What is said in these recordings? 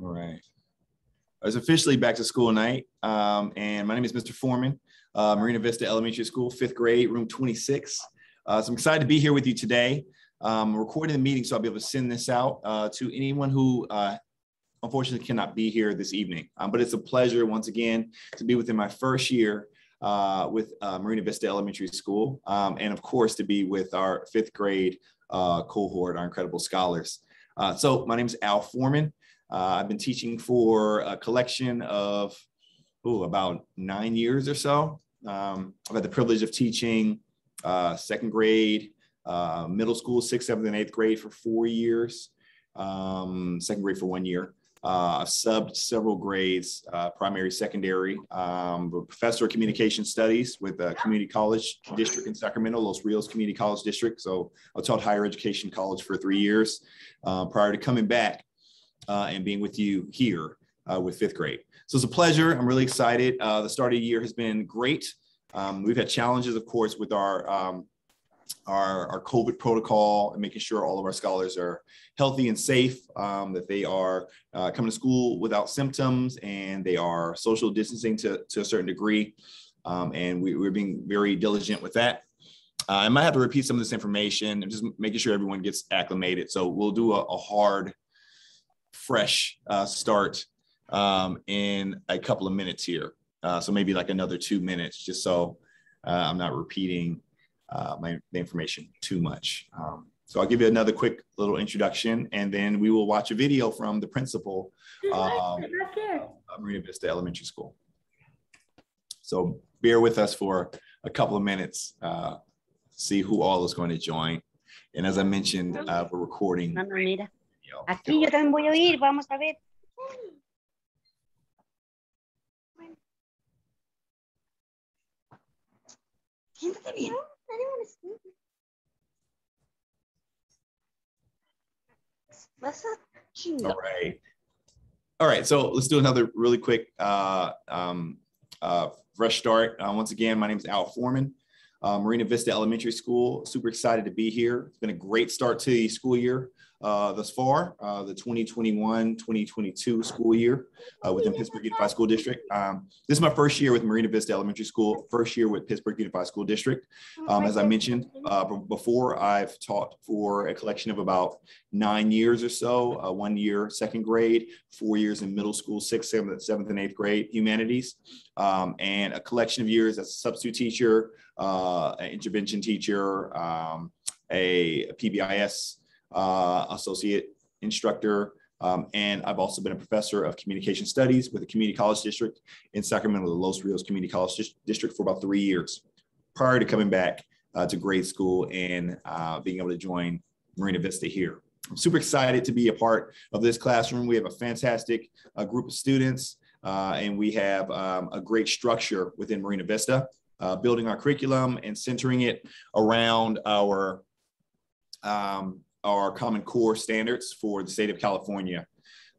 All right. It's officially back to school night. Um, and my name is Mr. Foreman, uh, Marina Vista Elementary School, fifth grade, room 26. Uh, so I'm excited to be here with you today. Um, recording the meeting, so I'll be able to send this out uh, to anyone who uh, unfortunately cannot be here this evening. Um, but it's a pleasure once again to be within my first year uh, with uh, Marina Vista Elementary School. Um, and of course, to be with our fifth grade cohort, our incredible scholars. So my name is Al Foreman. Uh, I've been teaching for a collection of ooh, about nine years or so. Um, I've had the privilege of teaching uh, second grade, middle school, sixth, seventh, and eighth grade for four years, um, second grade for one year. Uh, I've subbed several grades, uh, primary, secondary, um, professor of communication studies with a community college district in Sacramento, Los Rios Community College District. So I taught higher education college for three years uh, prior to coming back uh, and being with you here uh, with fifth grade. So it's a pleasure. I'm really excited. Uh, the start of the year has been great. Um, we've had challenges, of course, with our um, our, our COVID protocol and making sure all of our scholars are healthy and safe, um, that they are uh, coming to school without symptoms and they are social distancing to, to a certain degree. Um, and we, are being very diligent with that. Uh, I might have to repeat some of this information and just making sure everyone gets acclimated. So we'll do a, a hard, fresh uh, start um, in a couple of minutes here. Uh, so maybe like another two minutes, just so uh, I'm not repeating uh, my the information too much. Um, so I'll give you another quick little introduction, and then we will watch a video from the principal um, of Marina Vista Elementary School. So bear with us for a couple of minutes, uh, see who all is going to join. And as I mentioned, uh, we're recording. Mamá, mira. Aquí yo también voy a oír, vamos a ver. Siéntate bien. All right. All right, so let's do another really quick uh, um, uh, fresh start. Uh, once again, my name is Al Foreman, uh, Marina Vista Elementary School. Super excited to be here. It's been a great start to the school year uh, thus far, uh, the 2021-2022 school year uh, within Pittsburg Unified School District. Um, this is my first year with Marina Vista Elementary School, first year with Pittsburg Unified School District. Um, as I mentioned uh, before, I've taught for a collection of about nine years or so, uh, one year second grade, four years in middle school, sixth, seventh, seventh and eighth grade humanities, um, and a collection of years as a substitute teacher, uh, an intervention teacher, um, a, a PBIS uh, associate instructor, um, and I've also been a professor of communication studies with the community college district in Sacramento, the Los Rios Community College District for about three years prior to coming back uh, to grade school and uh, being able to join Marina Vista here. I'm super excited to be a part of this classroom. We have a fantastic uh, group of students uh, and we have um, a great structure within Marina Vista, uh, building our curriculum and centering it around our um, our Common Core standards for the state of California.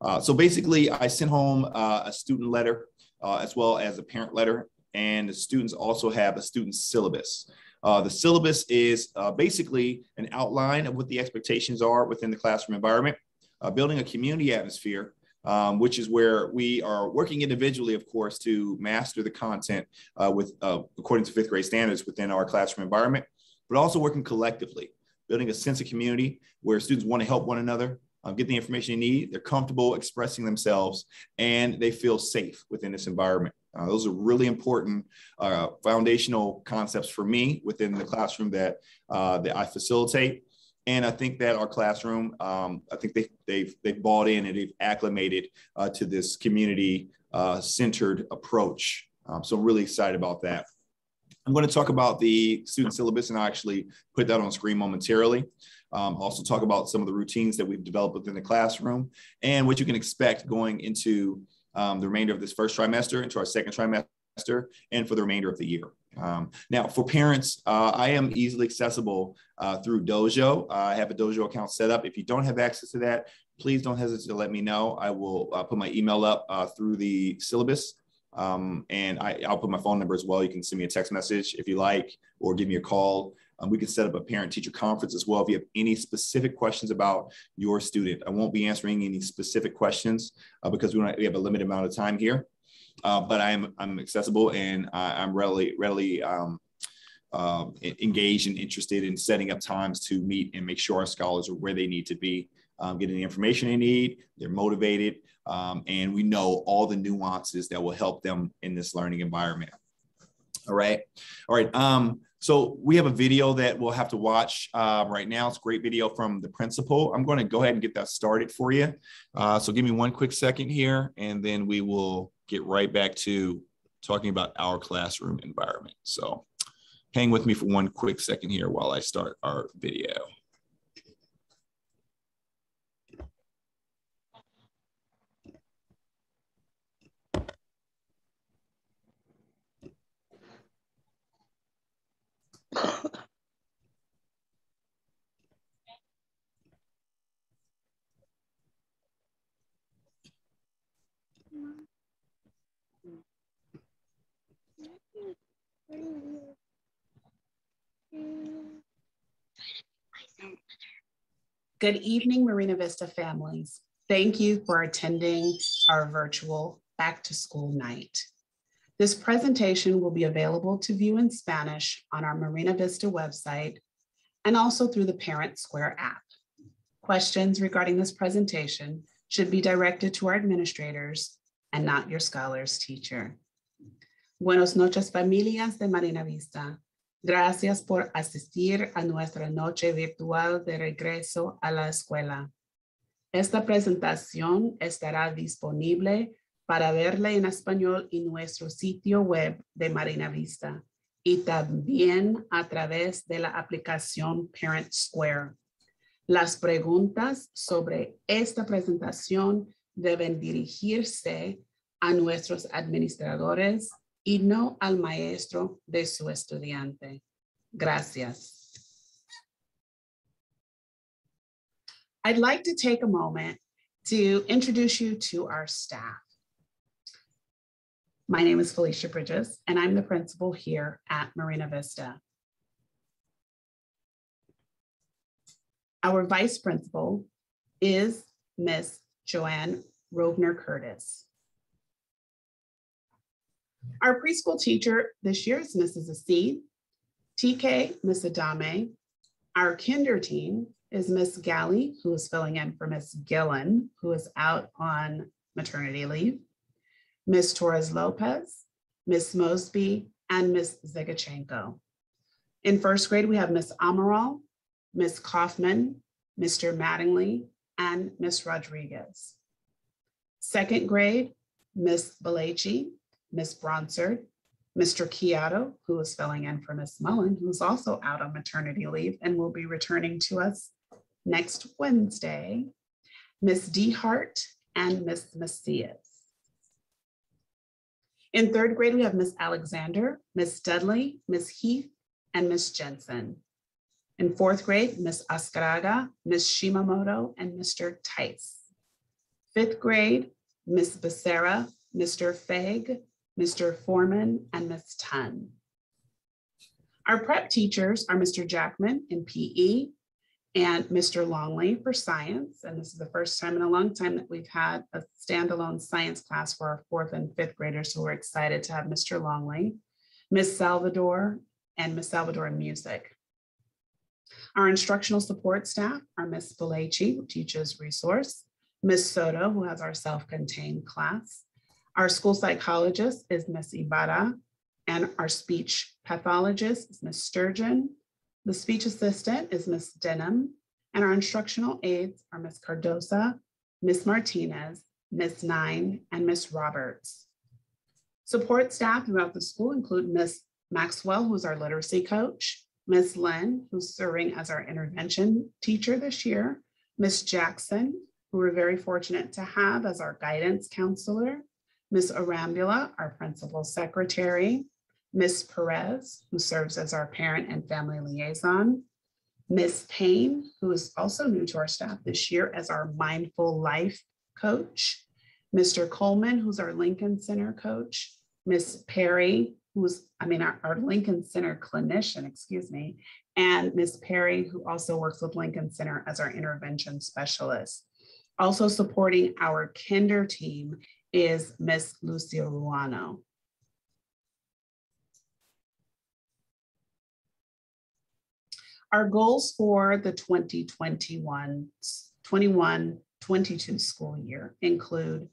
Uh, so basically, I sent home uh, a student letter uh, as well as a parent letter, and the students also have a student syllabus. Uh, the syllabus is uh, basically an outline of what the expectations are within the classroom environment, building a community atmosphere um, which is where we are working individually, of course, to master the content uh, with uh, according to fifth grade standards within our classroom environment, but also working collectively building a sense of community where students want to help one another, um, get the information they need, they're comfortable expressing themselves, and they feel safe within this environment. Uh, those are really important uh, foundational concepts for me within the classroom that, uh, that I facilitate. And I think that our classroom, um, I think they, they've, they've bought in and they've acclimated uh, to this community uh, centered approach. Um, so I'm really excited about that. I'm going to talk about the student syllabus and I'll actually put that on screen momentarily. Um, also talk about some of the routines that we've developed within the classroom and what you can expect going into um, the remainder of this first trimester, into our second trimester, and for the remainder of the year. Um, now, for parents, uh, I am easily accessible uh, through Dojo. Uh, I have a Dojo account set up. If you don't have access to that, please don't hesitate to let me know. I will uh, put my email up uh, through the syllabus um, and I, will put my phone number as well. You can send me a text message if you like, or give me a call. Um, we can set up a parent-teacher conference as well if you have any specific questions about your student. I won't be answering any specific questions uh, because we, we have a limited amount of time here. Uh, but I'm I'm accessible and I, I'm readily readily um, e- engaged and interested in setting up times to meet and make sure our scholars are where they need to be, um, getting the information they need, they're motivated, um, and we know all the nuances that will help them in this learning environment. All right, all right. Um, so we have a video that we'll have to watch uh, right now. It's a great video from the principal. I'm going to go ahead and get that started for you. Uh, so give me one quick second here, and then we will get right back to talking about our classroom environment. So hang with me for one quick second here while I start our video. Good evening, Marina Vista families. Thank you for attending our virtual back to school night. This presentation will be available to view in Spanish on our Marina Vista website and also through the Parent Square app. Questions regarding this presentation should be directed to our administrators and not your scholars teacher. Buenos noches, familias de Marina Vista. Gracias por asistir a nuestra noche virtual de regreso a la escuela. Esta presentación estará disponible para verla en español en nuestro sitio web de Marina Vista y también a través de la aplicación Parent Square. Las preguntas sobre esta presentación deben dirigirse a nuestros administradores y no al maestro de su estudiante. Gracias. I'd like to take a moment to introduce you to our staff. My name is Felicia Bridges, and I'm the principal here at Marina Vista. Our vice principal is Miss Joanne Rovner Curtis. Our preschool teacher this year is Mrs. Asid. TK, Miss Adame. Our kinder team is Miss Galley, who is filling in for Miss Gillen, who is out on maternity leave. Miss Torres Lopez, Miss Mosby, and Miss Zigachenko. In first grade, we have Miss Amaral, Miss Kaufman, Mr. Mattingly, and Miss Rodriguez. Second grade, Miss Belechi, Miss Bronsard, Mr. Kiato, who is filling in for Miss Mullen, who's also out on maternity leave and will be returning to us next Wednesday, Miss Dehart, and Miss Macias. In third grade, we have Miss Alexander, Miss Dudley, Miss Heath, and Miss Jensen. In fourth grade, Miss Ascaraga, Miss Shimamoto, and Mr. Tice. Fifth grade, Miss Becerra, Mr. Fag, Mr. Foreman, and Ms. Tun. Our prep teachers are Mr. Jackman in PE and Mr. Longley for science. And this is the first time in a long time that we've had a standalone science class for our fourth and fifth graders. So we're excited to have Mr. Longley, Miss Salvador, and Miss Salvador in music. Our instructional support staff are Miss Belechi, who teaches resource, Miss Soto, who has our self-contained class, our school psychologist is Miss Ibarra, and our speech pathologist is Miss Sturgeon. The speech assistant is Miss Denham, and our instructional aides are Miss Cardosa, Miss Martinez, Miss Nine, and Miss Roberts. Support staff throughout the school include Miss Maxwell, who's our literacy coach, Miss Lynn, who's serving as our intervention teacher this year, Miss Jackson, who we're very fortunate to have as our guidance counselor, Ms. Arambula, our principal secretary, Ms. Perez, who serves as our parent and family liaison, Ms. Payne, who is also new to our staff this year as our mindful life coach, Mr. Coleman, who's our Lincoln Center coach, Ms. Perry, who's, I mean, our, our Lincoln Center clinician, excuse me, and Ms. Perry, who also works with Lincoln Center as our intervention specialist. Also supporting our kinder team is Miss Lucia Ruano. Our goals for the 2021, 21, 22 school year include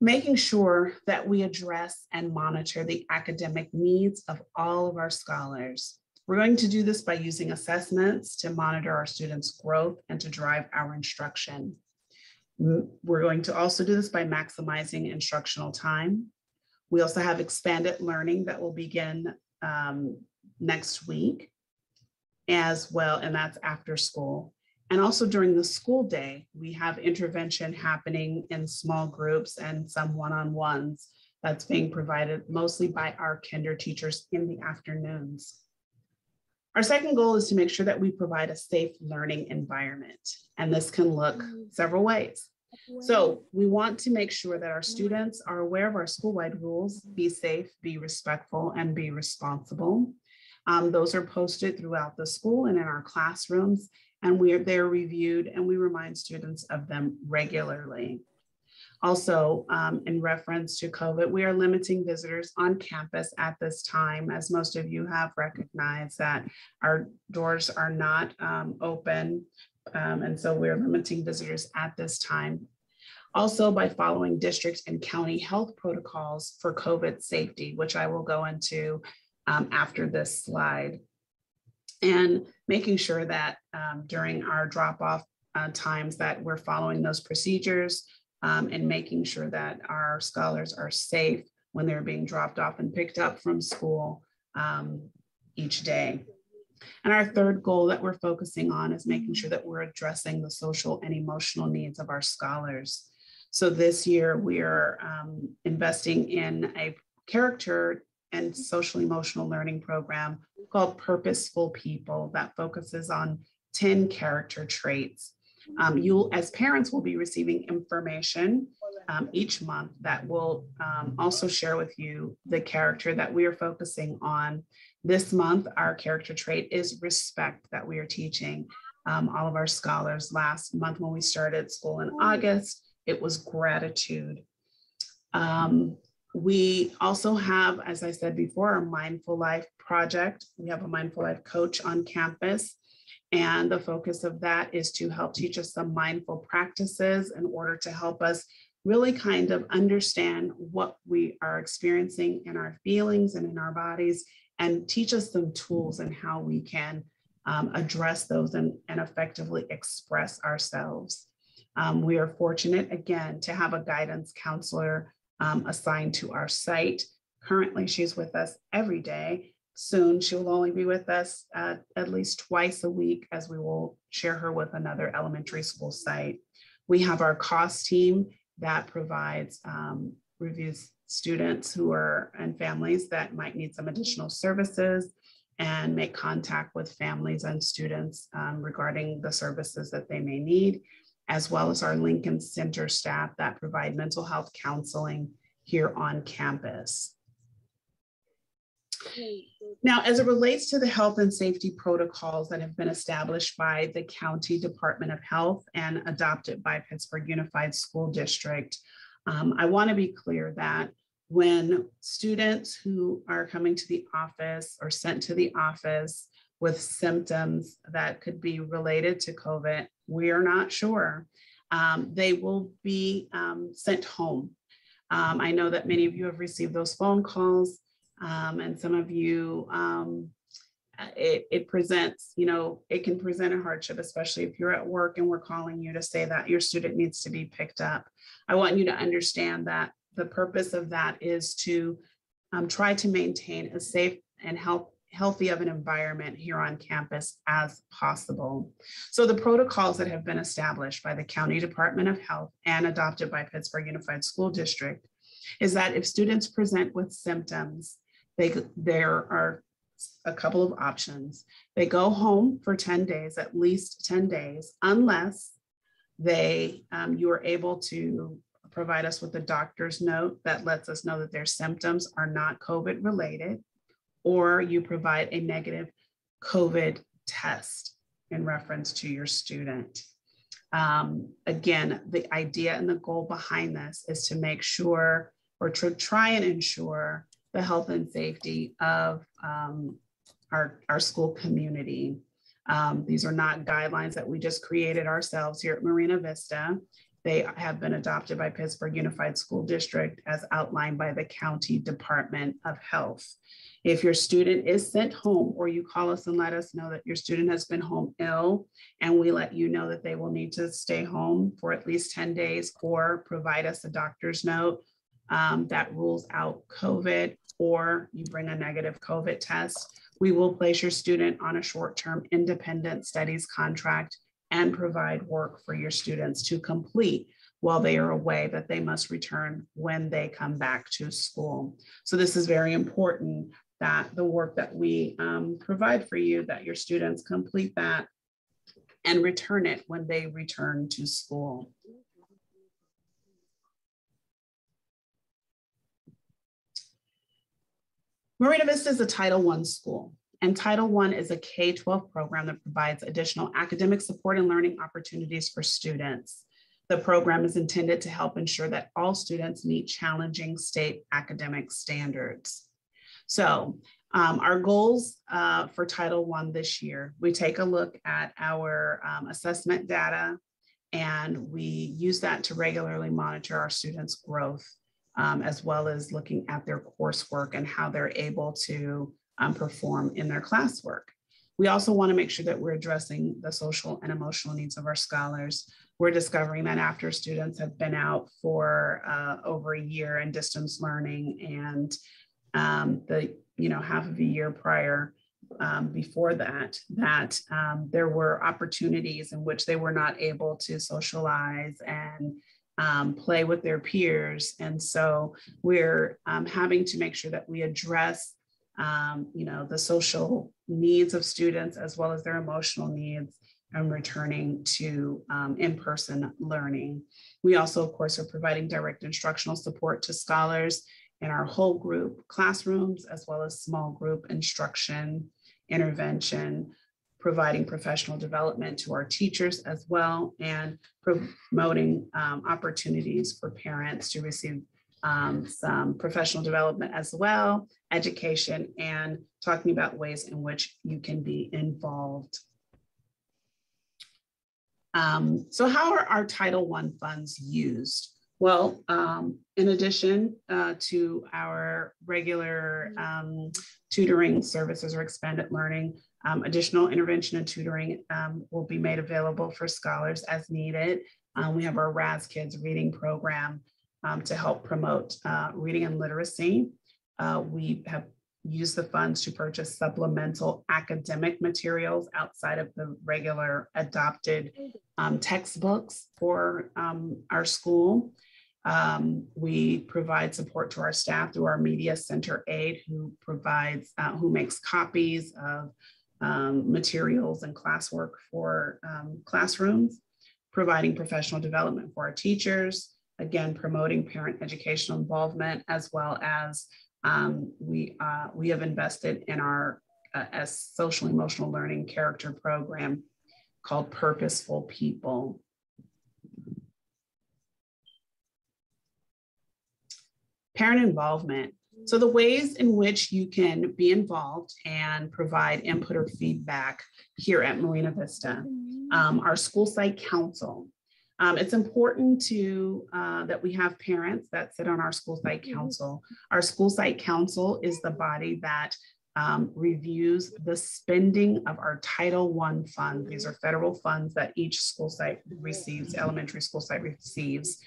making sure that we address and monitor the academic needs of all of our scholars. We're going to do this by using assessments to monitor our students' growth and to drive our instruction. We're going to also do this by maximizing instructional time. We also have expanded learning that will begin um, next week as well, and that's after school. And also during the school day, we have intervention happening in small groups and some one-on-ones that's being provided mostly by our kinder teachers in the afternoons. Our second goal is to make sure that we provide a safe learning environment, and this can look several ways. So we want to make sure that our students are aware of our school-wide rules, be safe, be respectful, and be responsible. Um, those are posted throughout the school and in our classrooms, and we are, they're reviewed and we remind students of them regularly. Also, um, in reference to COVID, we are limiting visitors on campus at this time, as most of you have recognized that our doors are not um, open. um, and so we're limiting visitors at this time. Also, by following district and county health protocols for COVID safety, which I will go into um, after this slide. And making sure that um, during our drop-off uh, times that we're following those procedures um, and making sure that our scholars are safe when they're being dropped off and picked up from school um, each day. And our third goal that we're focusing on is making sure that we're addressing the social and emotional needs of our scholars. So this year we are um, investing in a character and social emotional learning program called Purposeful People that focuses on 10 character traits. Um, you'll, as parents, will be receiving information um, each month that will um, also share with you the character that we are focusing on. This month, our character trait is respect that we are teaching um, all of our scholars. Last month, when we started school in August, it was gratitude. Um, we also have, as I said before, a Mindful Life project. We have a Mindful Life coach on campus. And the focus of that is to help teach us some mindful practices in order to help us really kind of understand what we are experiencing in our feelings and in our bodies and teach us some tools and how we can um, address those and, and effectively express ourselves. Um, we are fortunate again to have a guidance counselor um, assigned to our site. Currently, she's with us every day. Soon, she will only be with us uh, at least twice a week as we will share her with another elementary school site. We have our cost team that provides um, reviews students who are and families that might need some additional services and make contact with families and students um, regarding the services that they may need as well as our Lincoln Center staff that provide mental health counseling here on campus. Now, as it relates to the health and safety protocols that have been established by the County Department of Health and adopted by Pittsburg Unified School District, um, I want to be clear that when students who are coming to the office or sent to the office with symptoms that could be related to COVID, we are not sure. Um, they will be um, sent home. Um, I know that many of you have received those phone calls um, and some of you, um, it, it presents, you know, it can present a hardship, especially if you're at work and we're calling you to say that your student needs to be picked up. I want you to understand that the purpose of that is to um, try to maintain a safe and health, healthy of an environment here on campus as possible. So the protocols that have been established by the County Department of Health and adopted by Pittsburg Unified School District is that if students present with symptoms, they, there are a couple of options. They go home for 10 days, at least 10 days, unless they, um, you are able to provide us with a doctor's note that lets us know that their symptoms are not COVID related, or you provide a negative COVID test in reference to your student. Um, again, the idea and the goal behind this is to make sure or to try and ensure the health and safety of um, our, our school community. Um, these are not guidelines that we just created ourselves here at Marina Vista. They have been adopted by Pittsburg Unified School District as outlined by the County Department of Health. If your student is sent home or you call us and let us know that your student has been home ill and we let you know that they will need to stay home for at least 10 days or provide us a doctor's note um, that rules out COVID or you bring a negative COVID test, we will place your student on a short-term independent studies contract and provide work for your students to complete while they are away that they must return when they come back to school. So this is very important that the work that we um, provide for you, that your students complete that and return it when they return to school. Marina Vista is a Title I school, and Title I is a K-12 program that provides additional academic support and learning opportunities for students. The program is intended to help ensure that all students meet challenging state academic standards. So um, our goals uh, for Title I this year, we take a look at our um, assessment data and we use that to regularly monitor our students' growth um, as well as looking at their coursework and how they're able to um, perform in their classwork. We also want to make sure that we're addressing the social and emotional needs of our scholars. We're discovering that after students have been out for uh, over a year in distance learning and um, the you know half of a year prior um, before that, that um, there were opportunities in which they were not able to socialize and um, play with their peers. And so we're um, having to make sure that we address, um, you know, the social needs of students as well as their emotional needs and returning to um, in-person learning. We also, of course, are providing direct instructional support to scholars in our whole group classrooms, as well as small group instruction, intervention, providing professional development to our teachers as well, and promoting um, opportunities for parents to receive um, some professional development as well, education, and talking about ways in which you can be involved. Um, so how are our Title I funds used? Well, um, in addition uh, to our regular um, tutoring services or expanded learning, um, additional intervention and tutoring um, will be made available for scholars as needed. Um, we have our Raz-Kids reading program um, to help promote uh, reading and literacy. Uh, we have used the funds to purchase supplemental academic materials outside of the regular adopted um, textbooks for um, our school. Um, we provide support to our staff through our media center aide who provides, uh, who makes copies of um, materials and classwork for um, classrooms, providing professional development for our teachers, again, promoting parent educational involvement, as well as um, we, uh, we have invested in our uh, as social emotional learning character program called Purposeful People. Parent involvement so the ways in which you can be involved and provide input or feedback here at Marina Vista, um, our school site council. Um, it's important to uh, that we have parents that sit on our school site council. Our school site council is the body that um, reviews the spending of our Title I funds. These are federal funds that each school site receives, elementary school site receives.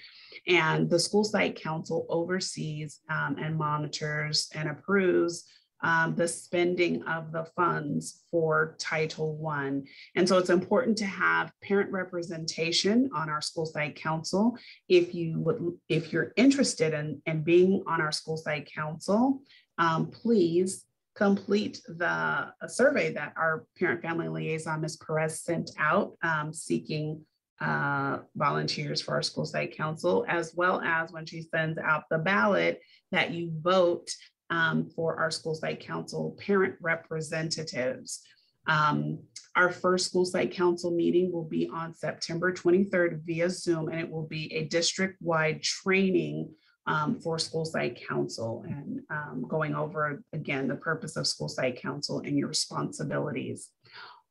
And the school site council oversees um, and monitors and approves um, the spending of the funds for Title I. And so it's important to have parent representation on our school site council. If you would, if you're interested in, in being on our school site council, um, please complete the survey that our parent family liaison, Ms. Perez, sent out um, seeking uh, volunteers for our school site council, as well as when she sends out the ballot, that you vote um, for our school site council parent representatives. Um, our first school site council meeting will be on September 23rd via Zoom, and it will be a district-wide training um, for school site council and um, going over again the purpose of school site council and your responsibilities.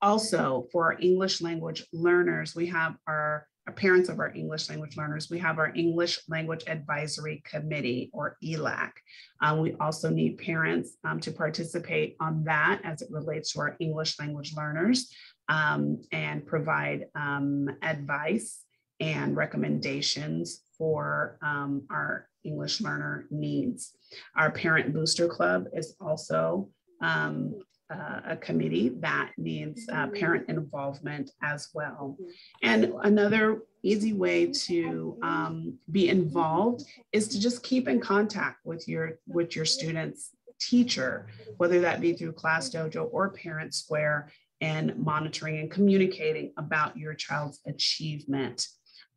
Also, for our English language learners, we have our parents of our English language learners, we have our English Language Advisory Committee or ELAC. Um, we also need parents um, to participate on that as it relates to our English language learners um, and provide um, advice and recommendations for um, our English learner needs. Our Parent Booster Club is also um, uh, a committee that needs uh, parent involvement as well. And another easy way to um, be involved is to just keep in contact with your with your students teacher, whether that be through Class Dojo or Parent Square, and monitoring and communicating about your child's achievement.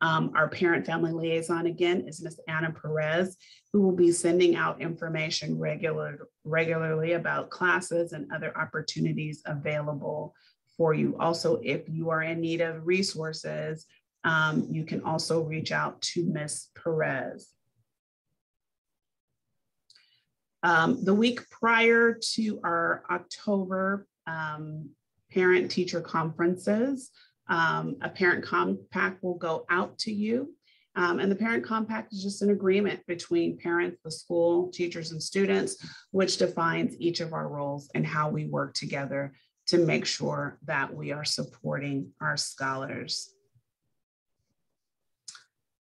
Um, our parent family liaison again is Ms. Anna Perez, who will be sending out information regular, regularly about classes and other opportunities available for you. Also, if you are in need of resources, um, you can also reach out to Ms. Perez. Um, the week prior to our October um, parent teacher conferences, um, a parent compact will go out to you. Um, and the parent compact is just an agreement between parents, the school, teachers, and students, which defines each of our roles and how we work together to make sure that we are supporting our scholars.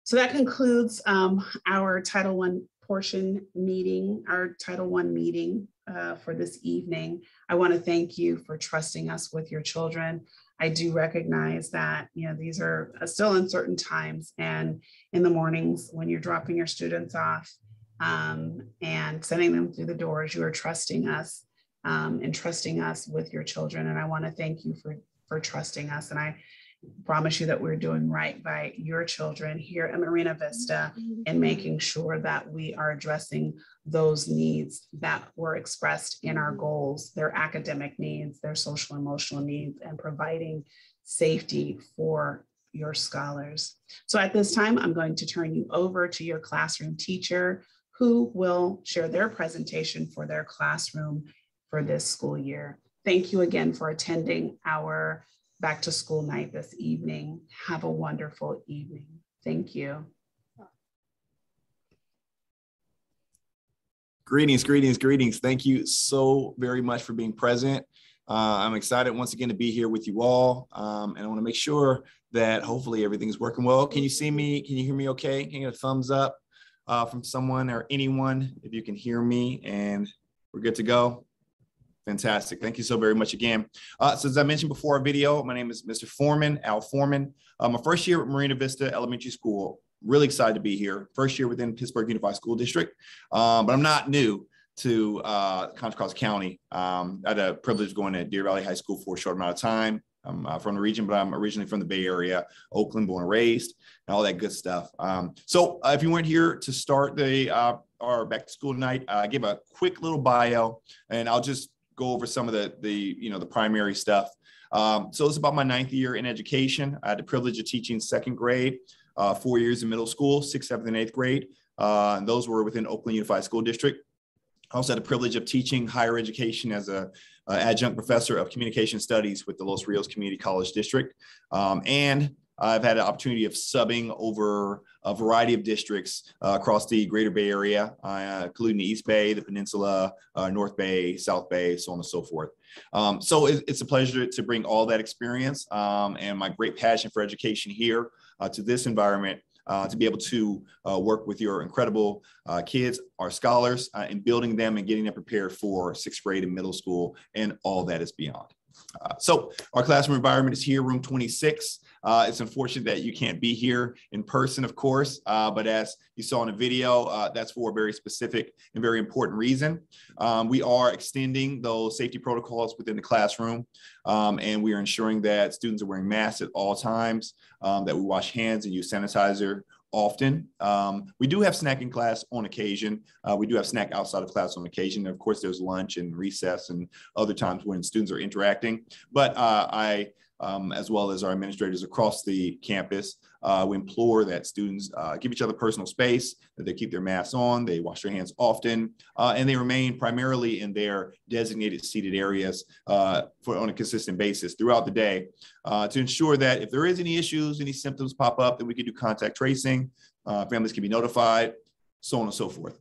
So that concludes um, our Title I portion meeting, our Title I meeting uh, for this evening. I want to thank you for trusting us with your children. I do recognize that, you know, these are uh, still uncertain times and in the mornings when you're dropping your students off um, and sending them through the doors, you are trusting us um, and trusting us with your children. And I want to thank you for, for trusting us. And I promise you that we're doing right by your children here at Marina Vista and making sure that we are addressing those needs that were expressed in our goals, their academic needs, their social emotional needs, and providing safety for your scholars. So at this time, I'm going to turn you over to your classroom teacher who will share their presentation for their classroom for this school year. Thank you again for attending our back to school night this evening. Have a wonderful evening. Thank you. Greetings, greetings, greetings. Thank you so very much for being present. Uh, I'm excited once again to be here with you all. Um, and I want to make sure that hopefully everything's working well. Can you see me? Can you hear me okay? Can you get a thumbs up uh, from someone or anyone if you can hear me and we're good to go? Fantastic. Thank you so very much again. Uh, so as I mentioned before our video, my name is Mr. Foreman, Al Foreman. I'm a first year at Marina Vista Elementary School. Really excited to be here. First year within Pittsburg Unified School District, um, but I'm not new to uh, Contra Costa County. Um, I had a privilege going to Deer Valley High School for a short amount of time. I'm uh, from the region, but I'm originally from the Bay Area, Oakland, born and raised, and all that good stuff. Um, so uh, if you weren't here to start the uh, our back to school night, I uh, give a quick little bio, and I'll just go over some of the the you know the primary stuff. Um, so it's about my ninth year in education. I had the privilege of teaching second grade, uh, four years in middle school, sixth, seventh, and eighth grade. Uh, and those were within Oakland Unified School District. I also had the privilege of teaching higher education as a, adjunct professor of communication studies with the Los Rios Community College District. Um, and I've had an opportunity of subbing over a variety of districts uh, across the greater Bay Area, uh, including the East Bay, the Peninsula, uh, North Bay, South Bay, so on and so forth. Um, so it, it's a pleasure to bring all that experience um, and my great passion for education here uh, to this environment uh, to be able to uh, work with your incredible kids, our scholars, and building them and getting them prepared for sixth grade and middle school and all that is beyond. So our classroom environment is here, room 26. Uh, it's unfortunate that you can't be here in person, of course, uh, but as you saw in the video, uh, that's for a very specific and very important reason. Um, we are extending those safety protocols within the classroom, um, and we are ensuring that students are wearing masks at all times, um, that we wash hands and use sanitizer often. Um, we do have snack in class on occasion. Uh, we do have snack outside of class on occasion. And of course, there's lunch and recess and other times when students are interacting. But uh, I um, as well as our administrators across the campus. Uh, we implore that students uh, give each other personal space, that they keep their masks on, they wash their hands often, uh, and they remain primarily in their designated seated areas uh, for on a consistent basis throughout the day uh, to ensure that if there is any issues, any symptoms pop up, that we can do contact tracing, uh, families can be notified, so on and so forth.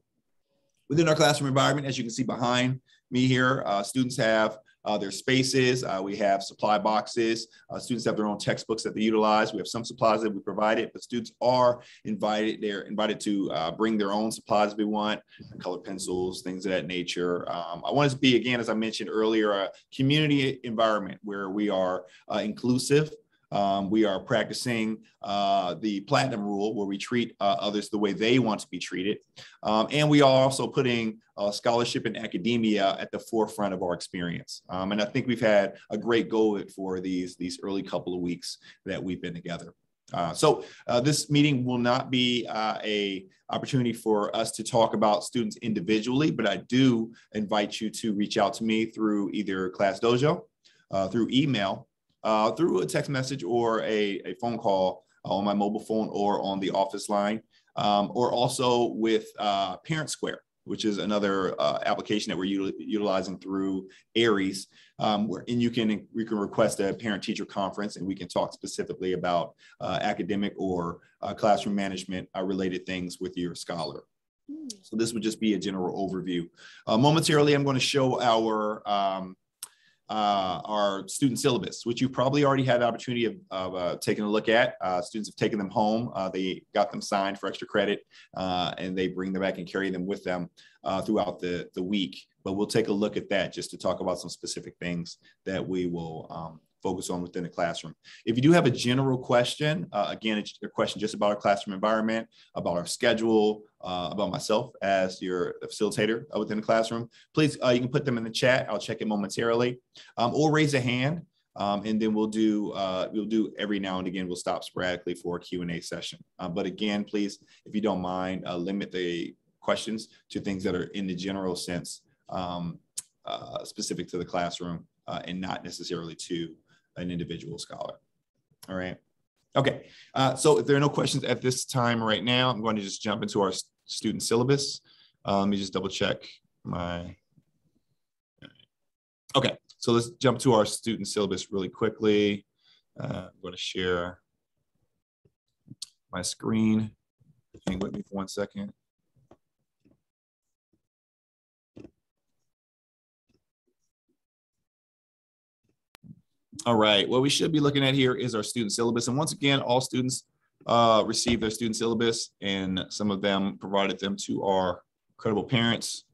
Within our classroom environment, as you can see behind me here, students have uh, their spaces. Uh, we have supply boxes. Uh, students have their own textbooks that they utilize. We have some supplies that we provided, but students are invited. They're invited to uh, bring their own supplies if they want, color pencils, things of that nature. Um, I want us to be, again, as I mentioned earlier, a community environment where we are uh, inclusive. Um, we are practicing uh, the platinum rule where we treat uh, others the way they want to be treated. Um, and we are also putting uh, scholarship and academia at the forefront of our experience. Um, and I think we've had a great go for these, these early couple of weeks that we've been together. Uh, so uh, this meeting will not be uh, a opportunity for us to talk about students individually, but I do invite you to reach out to me through either Class Dojo, uh, through email, uh, through a text message or a, a phone call on my mobile phone or on the office line, um, or also with Parent Square which is another uh, application that we're util utilizing through Aeries, um, where, and you can you can request a parent-teacher conference, and we can talk specifically about uh, academic or uh, classroom management uh, related things with your scholar. So this would just be a general overview. Uh, momentarily, I'm going to show our um, uh, our student syllabus, which you probably already had the opportunity of, of uh, taking a look at. Uh, students have taken them home. Uh, they got them signed for extra credit uh, and they bring them back and carry them with them uh, throughout the, the week. But we'll take a look at that just to talk about some specific things that we will um, focus on within the classroom. If you do have a general question, uh, again, it's a question just about our classroom environment, about our schedule, uh, about myself as your facilitator within the classroom, please, uh, you can put them in the chat. I'll check it momentarily um, or raise a hand. Um, and then we'll do uh, we'll do every now and again. We'll stop sporadically for a Q and A session. Uh, but again, please, if you don't mind, uh, limit the questions to things that are in the general sense um, uh, specific to the classroom uh, and not necessarily to an individual scholar. All right. Okay. Uh, so if there are no questions at this time right now, I'm going to just jump into our student syllabus. Uh, let me just double check my. Okay. So let's jump to our student syllabus really quickly. Uh, I'm going to share my screen. Hang with me for one second. All right, what we should be looking at here is our student syllabus. And once again, all students uh, receive their student syllabus and some of them provided them to our credible parents.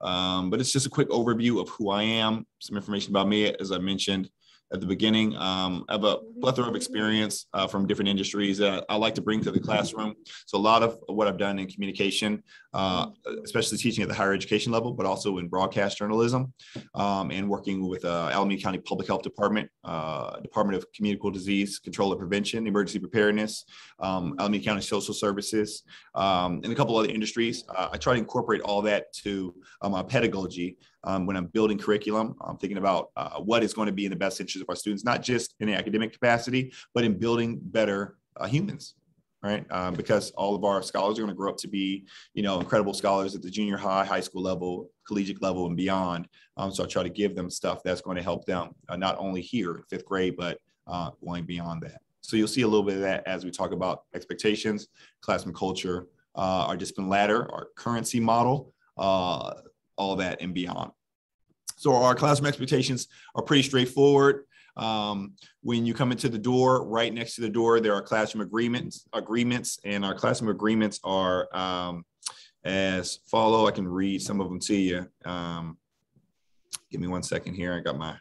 Um, but it's just a quick overview of who I am, some information about me, as I mentioned at the beginning. Um, I have a plethora of experience uh, from different industries that I like to bring to the classroom. So a lot of what I've done in communication, uh, especially teaching at the higher education level, but also in broadcast journalism um, and working with uh, Alameda County Public Health Department, uh, Department of Communicable Disease Control and Prevention, Emergency Preparedness, um, Alameda County Social Services, um, and a couple other industries. Uh, I try to incorporate all that to uh, my pedagogy um, when I'm building curriculum. I'm thinking about uh, what is going to be in the best interest of our students, not just in academic capacity, but in building better uh, humans, right? Um, because all of our scholars are going to grow up to be, you know, incredible scholars at the junior high, high school level, collegiate level, and beyond. Um, so I try to give them stuff that's going to help them uh, not only here in fifth grade, but uh, going beyond that. So you'll see a little bit of that as we talk about expectations, classroom culture, uh, our discipline ladder, our currency model, uh, all that and beyond. So our classroom expectations are pretty straightforward. Um, when you come into the door, right next to the door, there are classroom agreements, agreements, and our classroom agreements are um, as follow. I can read some of them to you. Um, give me one second here. I got my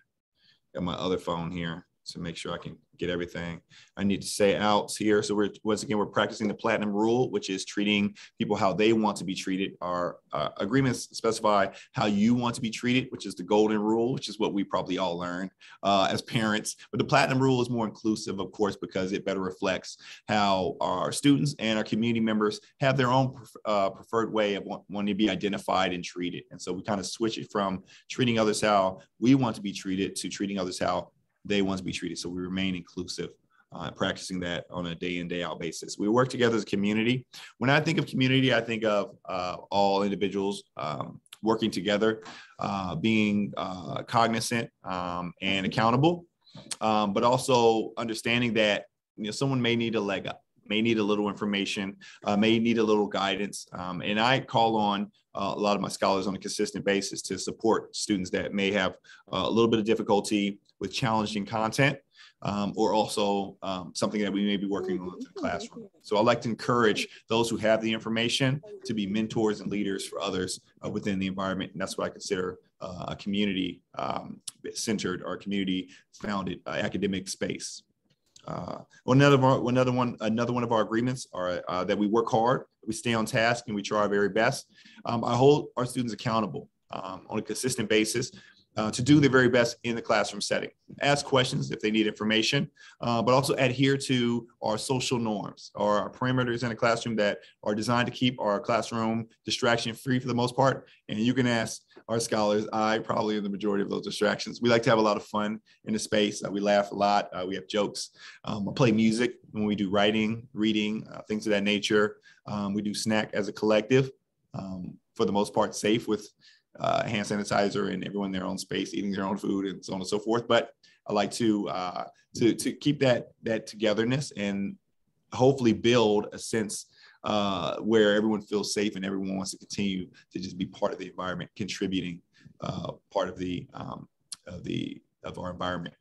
got my other phone here. To make sure I can get everything I need to say out here. So we're once again we're practicing the platinum rule, which is treating people how they want to be treated. Our uh, agreements specify how you want to be treated, which is the golden rule, which is what we probably all learned uh, as parents. But the platinum rule is more inclusive, of course, because it better reflects how our students and our community members have their own uh, preferred way of wanting to be identified and treated. And so we kind of switch it from treating others how we want to be treated to treating others how they want to be treated. So we remain inclusive. Uh, practicing that on a day in day out basis. We work together as a community. When I think of community, I think of uh, all individuals um, working together, uh, being uh, cognizant um, and accountable, um, but also understanding that you know someone may need a leg up, may need a little information, uh, may need a little guidance, um, and I call on uh, a lot of my scholars on a consistent basis to support students that may have a little bit of difficulty with challenging content um, or also um, something that we may be working on in the classroom. So I'd like to encourage those who have the information to be mentors and leaders for others uh, within the environment. And that's what I consider uh, a community um, centered or community founded uh, academic space. Uh, another, another one, another one of our agreements are uh, that we work hard, we stay on task, and we try our very best. Um, I hold our students accountable um, on a consistent basis uh, to do their very best in the classroom setting. Ask questions if they need information, uh, but also adhere to our social norms or our parameters in the classroom that are designed to keep our classroom distraction free for the most part. And you can ask our scholars, I probably am the majority of those distractions. We like to have a lot of fun in the space. Uh, we laugh a lot. Uh, we have jokes. Um, I play music when we do writing, reading, uh, things of that nature. Um, we do snack as a collective. Um, for the most part, safe with uh, hand sanitizer and everyone in their own space, eating their own food and so on and so forth. But I like to uh, to to keep that that togetherness and hopefully build a sense uh, where everyone feels safe and everyone wants to continue to just be part of the environment, contributing uh, part of the um, of the of our environment.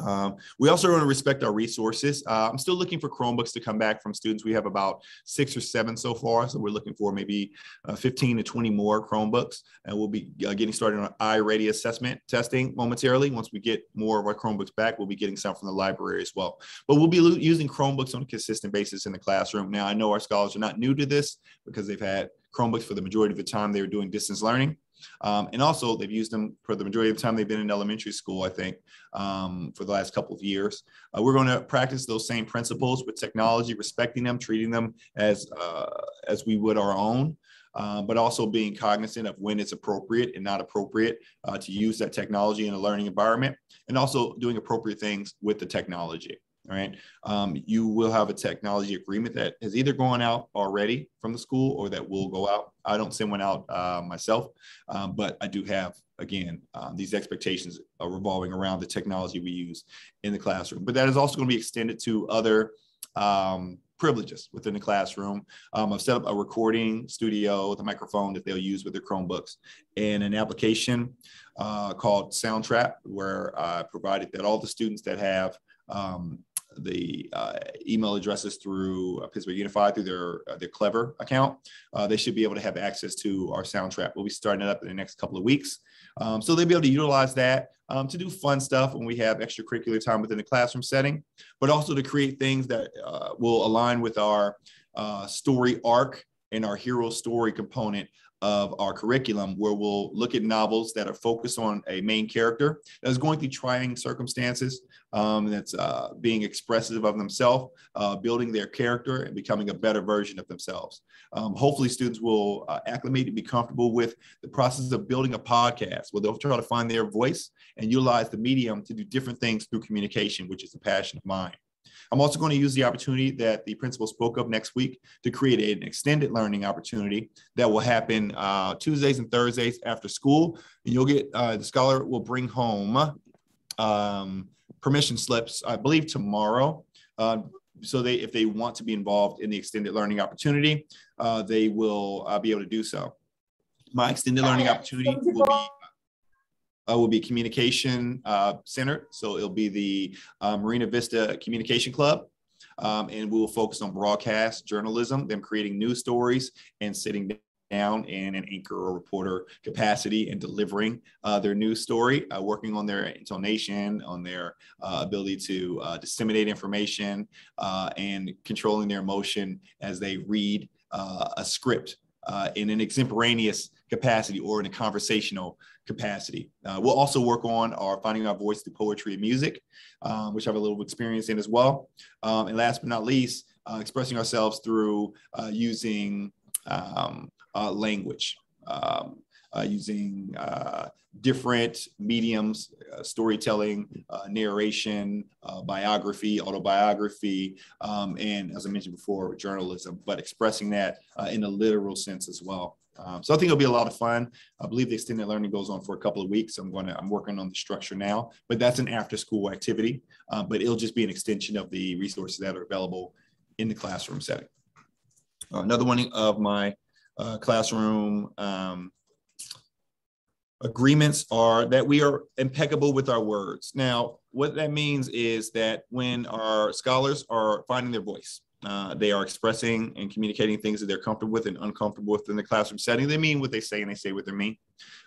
Um, we also want to respect our resources. Uh, I'm still looking for Chromebooks to come back from students. We have about six or seven so far. So we're looking for maybe uh, 15 to 20 more Chromebooks. And we'll be uh, getting started on iReady assessment testing momentarily. Once we get more of our Chromebooks back, we'll be getting some from the library as well. But we'll be using Chromebooks on a consistent basis in the classroom. Now, I know our scholars are not new to this because they've had Chromebooks for the majority of the time they were doing distance learning. Um, and also, they've used them for the majority of the time they've been in elementary school, I think, um, for the last couple of years. Uh, we're going to practice those same principles with technology, respecting them, treating them as, uh, as we would our own. Uh, but also being cognizant of when it's appropriate and not appropriate uh, to use that technology in a learning environment, and also doing appropriate things with the technology right? Um, you will have a technology agreement that has either gone out already from the school or that will go out. I don't send one out uh, myself, um, but I do have, again, um, these expectations are revolving around the technology we use in the classroom. But that is also going to be extended to other um, privileges within the classroom. Um, I've set up a recording studio with a microphone that they'll use with their Chromebooks and an application uh, called Soundtrap, where I provided that all the students that have um, the uh, email addresses through uh, Pittsburg Unified through their uh, their Clever account, uh, they should be able to have access to our Soundtrap. We'll be starting it up in the next couple of weeks, um, so they'll be able to utilize that um, to do fun stuff when we have extracurricular time within the classroom setting, but also to create things that will align with our story arc and our hero story component of our curriculum where we'll look at novels that are focused on a main character that's going through trying circumstances, um, that's uh, being expressive of themselves, uh, building their character and becoming a better version of themselves. Um, hopefully students will uh, acclimate and be comfortable with the process of building a podcast where they'll try to find their voice and utilize the medium to do different things through communication, which is a passion of mine. I'm also going to use the opportunity that the principal spoke of next week to create an extended learning opportunity that will happen uh, Tuesdays and Thursdays after school. And you'll get, uh, the scholar will bring home um, permission slips, I believe tomorrow. Uh, so they, if they want to be involved in the extended learning opportunity, uh, they will uh, be able to do so. My extended learning opportunity will be will be communication uh, center. So it'll be the uh, Marina Vista Communication Club. Um, and we'll focus on broadcast journalism, them creating news stories and sitting down in an anchor or reporter capacity and delivering uh, their news story, uh, working on their intonation, on their uh, ability to uh, disseminate information, uh, and controlling their emotion as they read uh, a script in an extemporaneous capacity or in a conversational capacity. we'll also work on our finding our voice through poetry and music, um, which I have a little experience in as well. Um, and last but not least, expressing ourselves through using um, uh, language, um, uh, using uh, different mediums, uh, storytelling, uh, narration, uh, biography, autobiography, um, and as I mentioned before, journalism, but expressing that in a literal sense as well. Um, so I think it'll be a lot of fun. I believe the extended learning goes on for a couple of weeks. I'm going to, I'm working on the structure now, but that's an after school activity, but it'll just be an extension of the resources that are available in the classroom setting. another one of my uh, classroom um, agreements are that we are impeccable with our words. Now, what that means is that when our scholars are finding their voice, uh, they are expressing and communicating things that they're comfortable with and uncomfortable with in the classroom setting. They mean what they say and they say what they mean.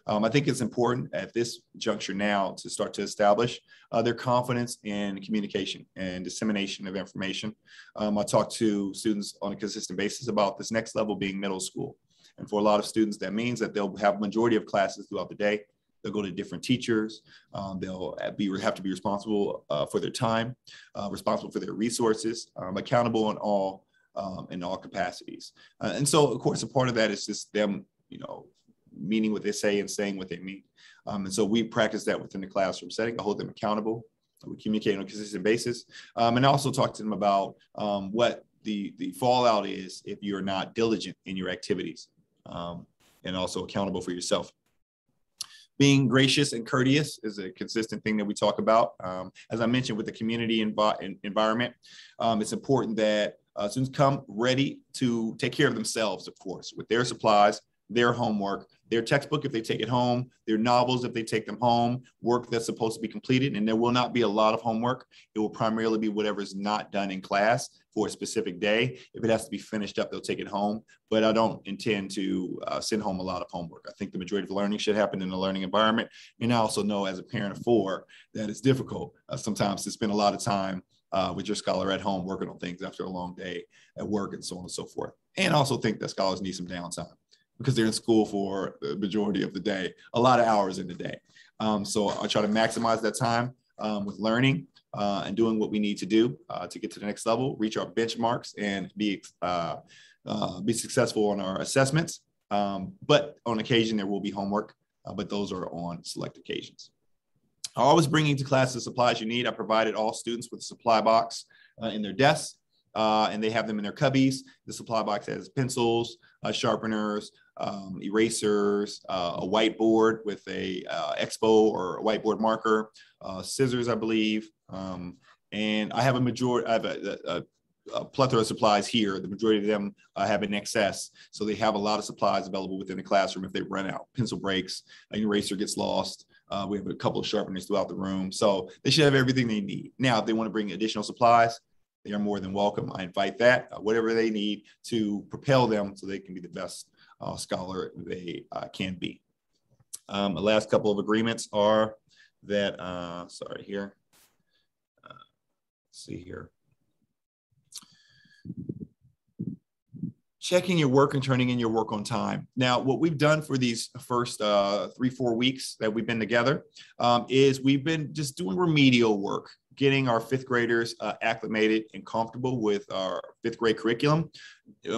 Um, I think it's important at this juncture now to start to establish uh, their confidence in communication and dissemination of information. Um, I talk to students on a consistent basis about this next level being middle school. And for a lot of students, that means that they'll have majority of classes throughout the day. They'll go to different teachers. Um, they'll be have to be responsible uh, for their time, uh, responsible for their resources, um, accountable in all um, in all capacities. Uh, and so, of course, a part of that is just them, you know, meaning what they say and saying what they mean. Um, and so we practice that within the classroom setting. I hold them accountable. We communicate on a consistent basis, um, and also talk to them about um, what the the fallout is if you're not diligent in your activities um, and also accountable for yourself. Being gracious and courteous is a consistent thing that we talk about. Um, as I mentioned, with the community env- environment, um, it's important that uh, students come ready to take care of themselves, of course, with their supplies, their homework, their textbook if they take it home, their novels if they take them home, work that's supposed to be completed. And there will not be a lot of homework. It will primarily be whatever is not done in class for a specific day. If it has to be finished up, they'll take it home. But I don't intend to uh, send home a lot of homework. I think the majority of learning should happen in a learning environment. And I also know as a parent of four that it's difficult uh, sometimes to spend a lot of time uh, with your scholar at home working on things after a long day at work and so on and so forth. And also think that scholars need some downtime because they're in school for the majority of the day, a lot of hours in the day. Um, so I try to maximize that time um, with learning uh, and doing what we need to do uh, to get to the next level, reach our benchmarks, and be uh, uh be successful on our assessments. Um, but on occasion, there will be homework, uh, but those are on select occasions. I always bringing to class the supplies you need. I provided all students with a supply box uh, in their desks. and they have them in their cubbies. The supply box has pencils, sharpeners, um, erasers, uh, a whiteboard with a uh, expo or a whiteboard marker, uh, scissors, I believe. Um, and I have a majority, I have a, a, a, plethora of supplies here. The majority of them uh, have an excess. So they have a lot of supplies available within the classroom if they run out. Pencil breaks, an eraser gets lost. Uh, we have a couple of sharpeners throughout the room. So they should have everything they need. Now, if they want to bring additional supplies, they are more than welcome. I invite that, uh, whatever they need to propel them so they can be the best uh, scholar they uh, can be. Um, the last couple of agreements are that, uh, sorry here, uh, see here. Checking your work and turning in your work on time. Now, what we've done for these first uh, three, four weeks that we've been together um, is we've been just doing remedial work getting our fifth graders uh, acclimated and comfortable with our fifth grade curriculum.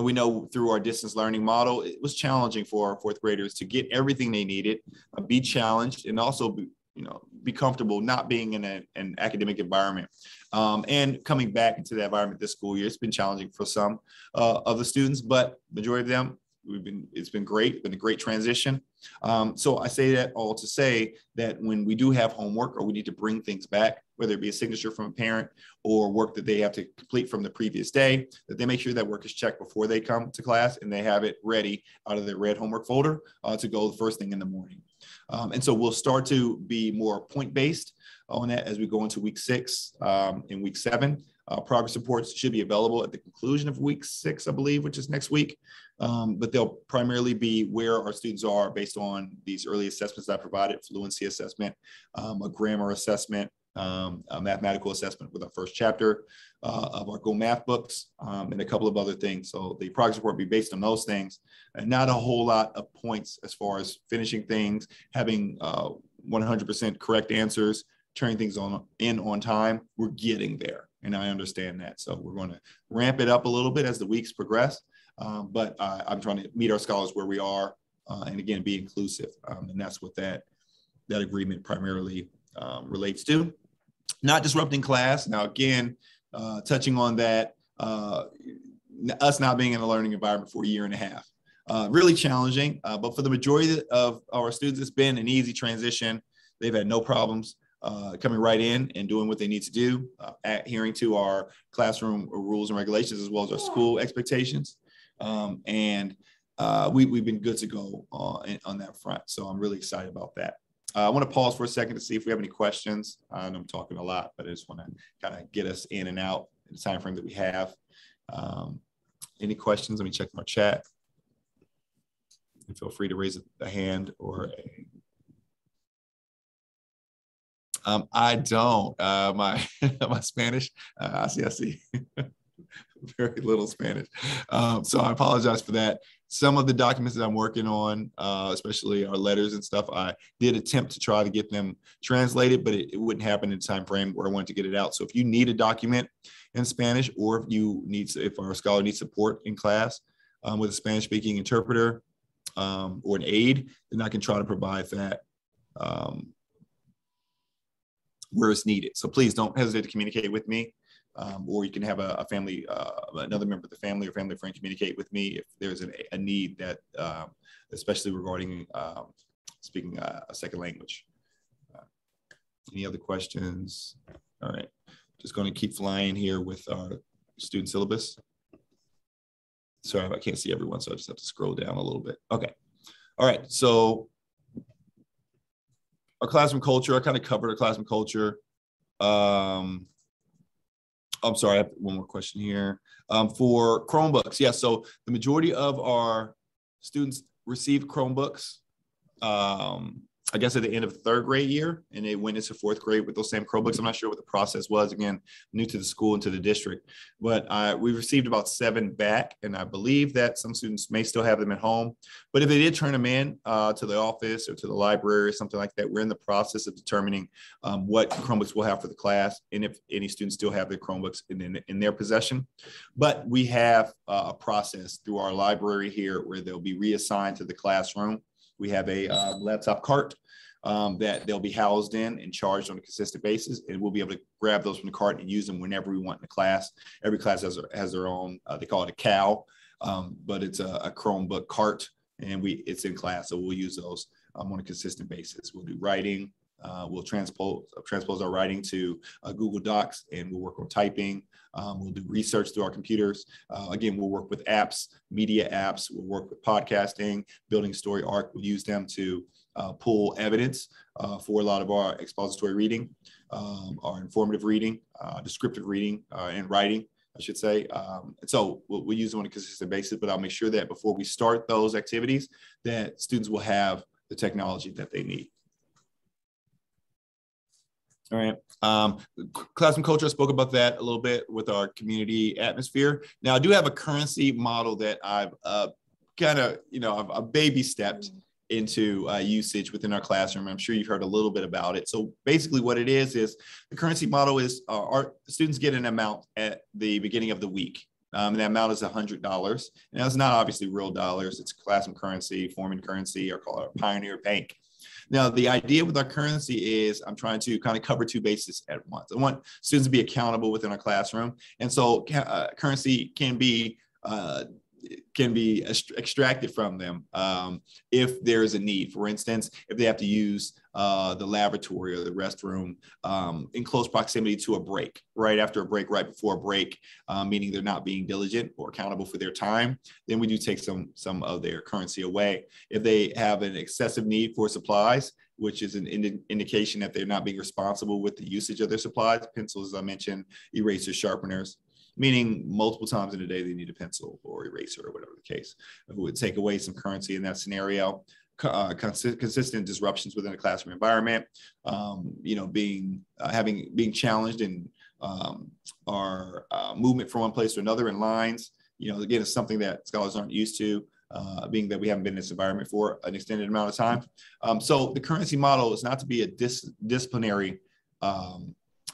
We know through our distance learning model, it was challenging for our fourth graders to get everything they needed, uh, be challenged, and also be, you know be comfortable not being in a, an academic environment um, and coming back into the environment this school year. It's been challenging for some uh, of the students, but majority of them we've been it's been great been a great transition um, so i say that all to say that when we do have homework or we need to bring things back whether it be a signature from a parent or work that they have to complete from the previous day that they make sure that work is checked before they come to class and they have it ready out of their red homework folder uh, to go the first thing in the morning um, and so we'll start to be more point based on that as we go into week six um, and week seven Uh, progress reports should be available at the conclusion of week six, I believe, which is next week. Um, but they'll primarily be where our students are based on these early assessments that I provided, fluency assessment, um, a grammar assessment, um, a mathematical assessment with our first chapter uh, of our Go Math books, um, and a couple of other things. So the progress report will be based on those things, and not a whole lot of points as far as finishing things, having uh, 100% correct answers, turning things on in on time. We're getting there, and I understand that. So we're going to ramp it up a little bit as the weeks progress. Um, but uh, I'm trying to meet our scholars where we are, uh, and again, be inclusive, um, and that's what that that agreement primarily um, relates to not disrupting class. Now, again, uh, touching on that, uh, us not being in a learning environment for a year and a half, uh, really challenging. Uh, but for the majority of our students, it's been an easy transition. They've had no problems uh, coming right in and doing what they need to do, uh, adhering to our classroom rules and regulations as well as our school expectations. Um, and we, have been good to go on, on that front. So I'm really excited about that. Uh, I want to pause for a second to see if we have any questions. I know I'm talking a lot, but I just want to kind of get us in and out in the time frame that we have. Um, any questions? Let me check my chat. And feel free to raise a hand or a. Um, I don't. Uh, my my Spanish. Uh, I see. I see. very little Spanish. Um, so I apologize for that. Some of the documents that I'm working on, uh, especially our letters and stuff, I did attempt to try to get them translated, but it, it, wouldn't happen in the time frame where I wanted to get it out. So if you need a document in Spanish, or if you need, if our scholar needs support in class um, with a Spanish-speaking interpreter um, or an aide, then I can try to provide that um, where it's needed. So please don't hesitate to communicate with me um, or you can have a, a family, uh, another member of the family or family friend communicate with me if there's an, a need that, um, especially regarding um, speaking a, a, second language. Uh, any other questions? All right, just going to keep flying here with our student syllabus. Sorry, I can't see everyone, so I just have to scroll down a little bit. Okay. All right, so our classroom culture, I kind of covered our classroom culture. Um, I'm sorry, I have one more question here. Um, for Chromebooks, yeah, so the majority of our students receive Chromebooks. Um, I guess at the end of third grade year, and they went into fourth grade with those same Chromebooks. I'm not sure what the process was. Again, new to the school and to the district, but uh, we received about seven back, and I believe that some students may still have them at home. But if they did turn them in uh, to the office or to the library or something like that, we're in the process of determining um, what Chromebooks we'll have for the class, and if any students still have their Chromebooks in, in, in their possession. But we have uh, a process through our library here where they'll be reassigned to the classroom we have a uh, laptop cart um, that they'll be housed in and charged on a consistent basis. And we'll be able to grab those from the cart and use them whenever we want in the class. Every class has, has their own, uh, they call it a cow, um, but it's a, a, Chromebook cart and we it's in class. So we'll use those um, on a consistent basis. We'll do writing. Uh, we'll transpose, transpose our writing to uh, Google Docs and we'll work on typing. Um, we'll do research through our computers. Uh, again, we'll work with apps, media apps. We'll work with podcasting, building story arc. We'll use them to uh, pull evidence uh, for a lot of our expository reading, um, our informative reading, uh, descriptive reading, uh, and writing. I should say. Um, so we'll, we'll, use them on a consistent basis, but I'll make sure that before we start those activities, that students will have the technology that they need. All right. Um, classroom culture, I spoke about that a little bit with our community atmosphere. Now, I do have a currency model that I've uh, kind of, you know, I've, I've baby stepped into uh, usage within our classroom. I'm sure you've heard a little bit about it. So basically what it is, is the currency model is uh, our students get an amount at the beginning of the week. Um, and that amount is $100. And that's not obviously real dollars. It's classroom currency, foreign currency, or call it Pioneer Bank. Now, the idea with our currency is I'm trying to kind of cover two bases at once. I want students to be accountable within our classroom. And so uh, currency can be uh, can be extracted from them um, if there is a need. For instance, if they have to use uh, the lavatory or the restroom um, in close proximity to a break, right after a break, right before a break, uh, meaning they're not being diligent or accountable for their time, then we do take some some of their currency away. If they have an excessive need for supplies, which is an indi- indication that they're not being responsible with the usage of their supplies, pencils, as I mentioned, erasers, sharpeners, meaning multiple times in a day they need a pencil or eraser or whatever the case. It would take away some currency in that scenario. Uh, cons- consistent disruptions within a classroom environment, um, you know, being uh, having being challenged in um, our uh, movement from one place to another in lines. You know, again, it's something that scholars aren't used to. Uh, being that we haven't been in this environment for an extended amount of time. Um, so the currency model is not to be a dis- disciplinary um,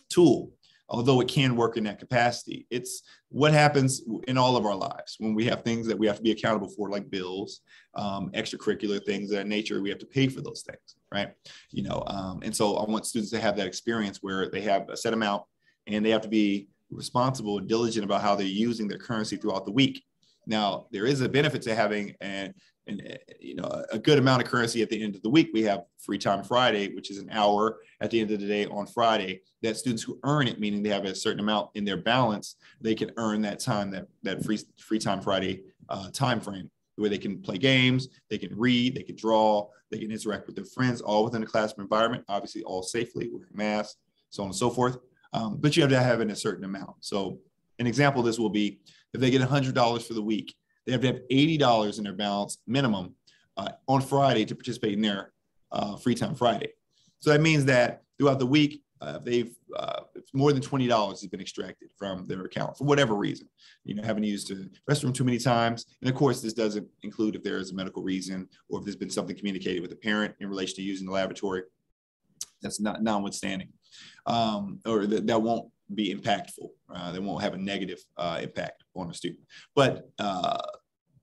tool although it can work in that capacity. It's what happens in all of our lives when we have things that we have to be accountable for, like bills, um, extracurricular things that nature. We have to pay for those things, right? You know, um, and so I want students to have that experience where they have a set amount and they have to be responsible and diligent about how they're using their currency throughout the week. Now, there is a benefit to having an and eh, you know a good amount of currency at the end of the week. We have free time Friday, which is an hour at the end of the day on Friday. That students who earn it, meaning they have a certain amount in their balance, they can earn that time that that free free time Friday uh, time frame where they can play games, they can read, they can draw, they can interact with their friends, all within a classroom environment. Obviously, all safely, wearing masks, so on and so forth. Um, but you have to have in a certain amount. So an example of this will be if they get $100 for the week they have to have $80 in their balance minimum uh, on Friday to participate in their uh, free time Friday. So that means that throughout the week, uh, they've uh, more than twenty dollars has been extracted from their account for whatever reason. You know, having used the restroom too many times, and of course, this doesn't include if there is a medical reason or if there's been something communicated with a parent in relation to using the lavatory. That's not notwithstanding, um, or that, that won't be impactful. Uh, they won't have a negative uh, impact on a student. But uh,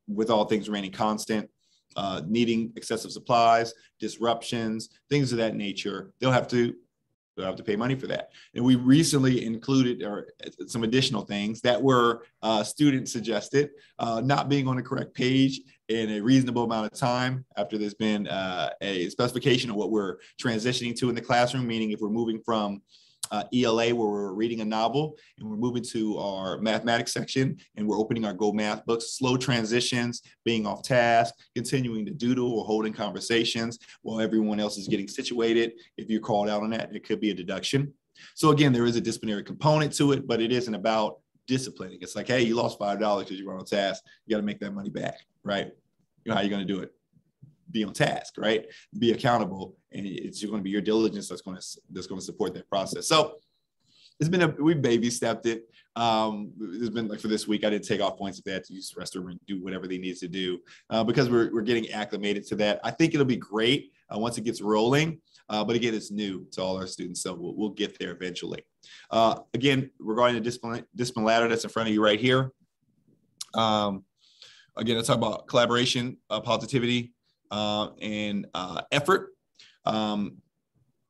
with all things remaining constant, uh, needing excessive supplies, disruptions, things of that nature, they'll have to they'll have to pay money for that. And we recently included or some additional things that were uh, student suggested, uh, not being on the correct page in a reasonable amount of time after there's been a specification of what we're transitioning to in the classroom, meaning if we're moving from uh, ELA where we're reading a novel and we're moving to our mathematics section and we're opening our Go Math books. Slow transitions, being off task, continuing to doodle or holding conversations while everyone else is getting situated. If you're called out on that, it could be a deduction. So again, there is a disciplinary component to it, but it isn't about disciplining. It's like, hey, you lost five dollars because you were on task. You got to make that money back, right? You know how you're going to do it be on task, right? Be accountable, and it's going to be your diligence that's going to that's going to support that process. So it's been a we baby stepped it. Um, it's been like for this week, I didn't take off points if they had to use the restroom and do whatever they needed to do uh, because we're we're getting acclimated to that. I think it'll be great uh, once it gets rolling. Uh, but again, it's new to all our students, so we'll, we'll get there eventually. Uh, again, regarding the discipline, discipline ladder that's in front of you right here. Um, again, let's talk about collaboration, uh, positivity, uh, and uh, effort. Um,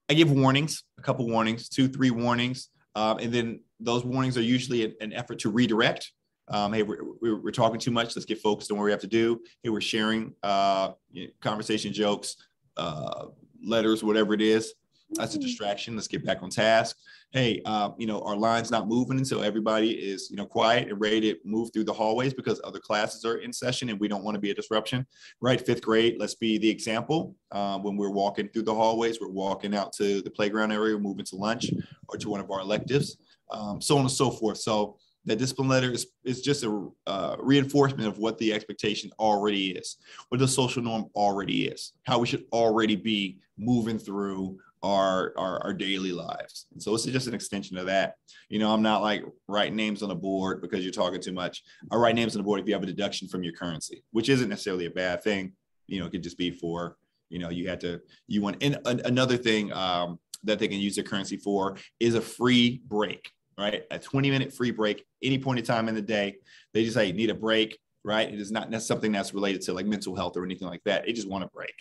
I give warnings, a couple warnings, two, three warnings, um, and then those warnings are usually an, an effort to redirect. Um, hey, we're, we're, we're, talking too much. Let's get focused on what we have to do. Hey, we're sharing uh, conversation jokes, uh, letters, whatever it is. That's a mm-hmm. distraction. Let's get back on task hey, uh, you know, our line's not moving until everybody is, you know, quiet and ready to move through the hallways because other classes are in session and we don't want to be a disruption, right? Fifth grade, let's be the example. Uh, when we're walking through the hallways, we're walking out to the playground area, moving to lunch or to one of our electives, um, so on and so forth. So that discipline letter is, is just a uh, reinforcement of what the expectation already is, what the social norm already is, how we should already be moving through our, our, our daily lives. And so it's just an extension of that. You know, I'm not like writing names on the board because you're talking too much. I write names on the board if you have a deduction from your currency, which isn't necessarily a bad thing. You know, it could just be for, you know, you had to, you want, and another thing um, that they can use their currency for is a free break, right? A 20 minute free break, any point in time in the day. They just say, need a break right? It is not something that's related to like mental health or anything like that. They just want a break.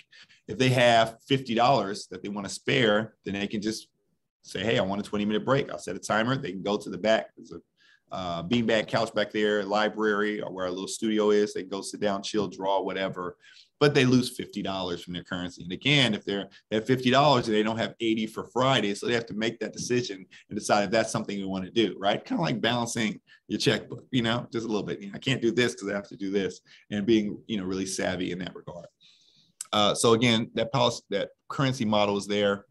If they have $50 that they want to spare, then they can just say, hey, I want a 20 minute break. I'll set a timer. They can go to the back. There's a uh, beanbag couch back there, library, or where our little studio is. They go sit down, chill, draw, whatever. But they lose fifty dollars from their currency. And again, if they're at fifty dollars and they don't have eighty for Friday, so they have to make that decision and decide if that's something you want to do. Right? Kind of like balancing your checkbook. You know, just a little bit. You know, I can't do this because I have to do this, and being you know really savvy in that regard. Uh, so again, that policy, that currency model is there.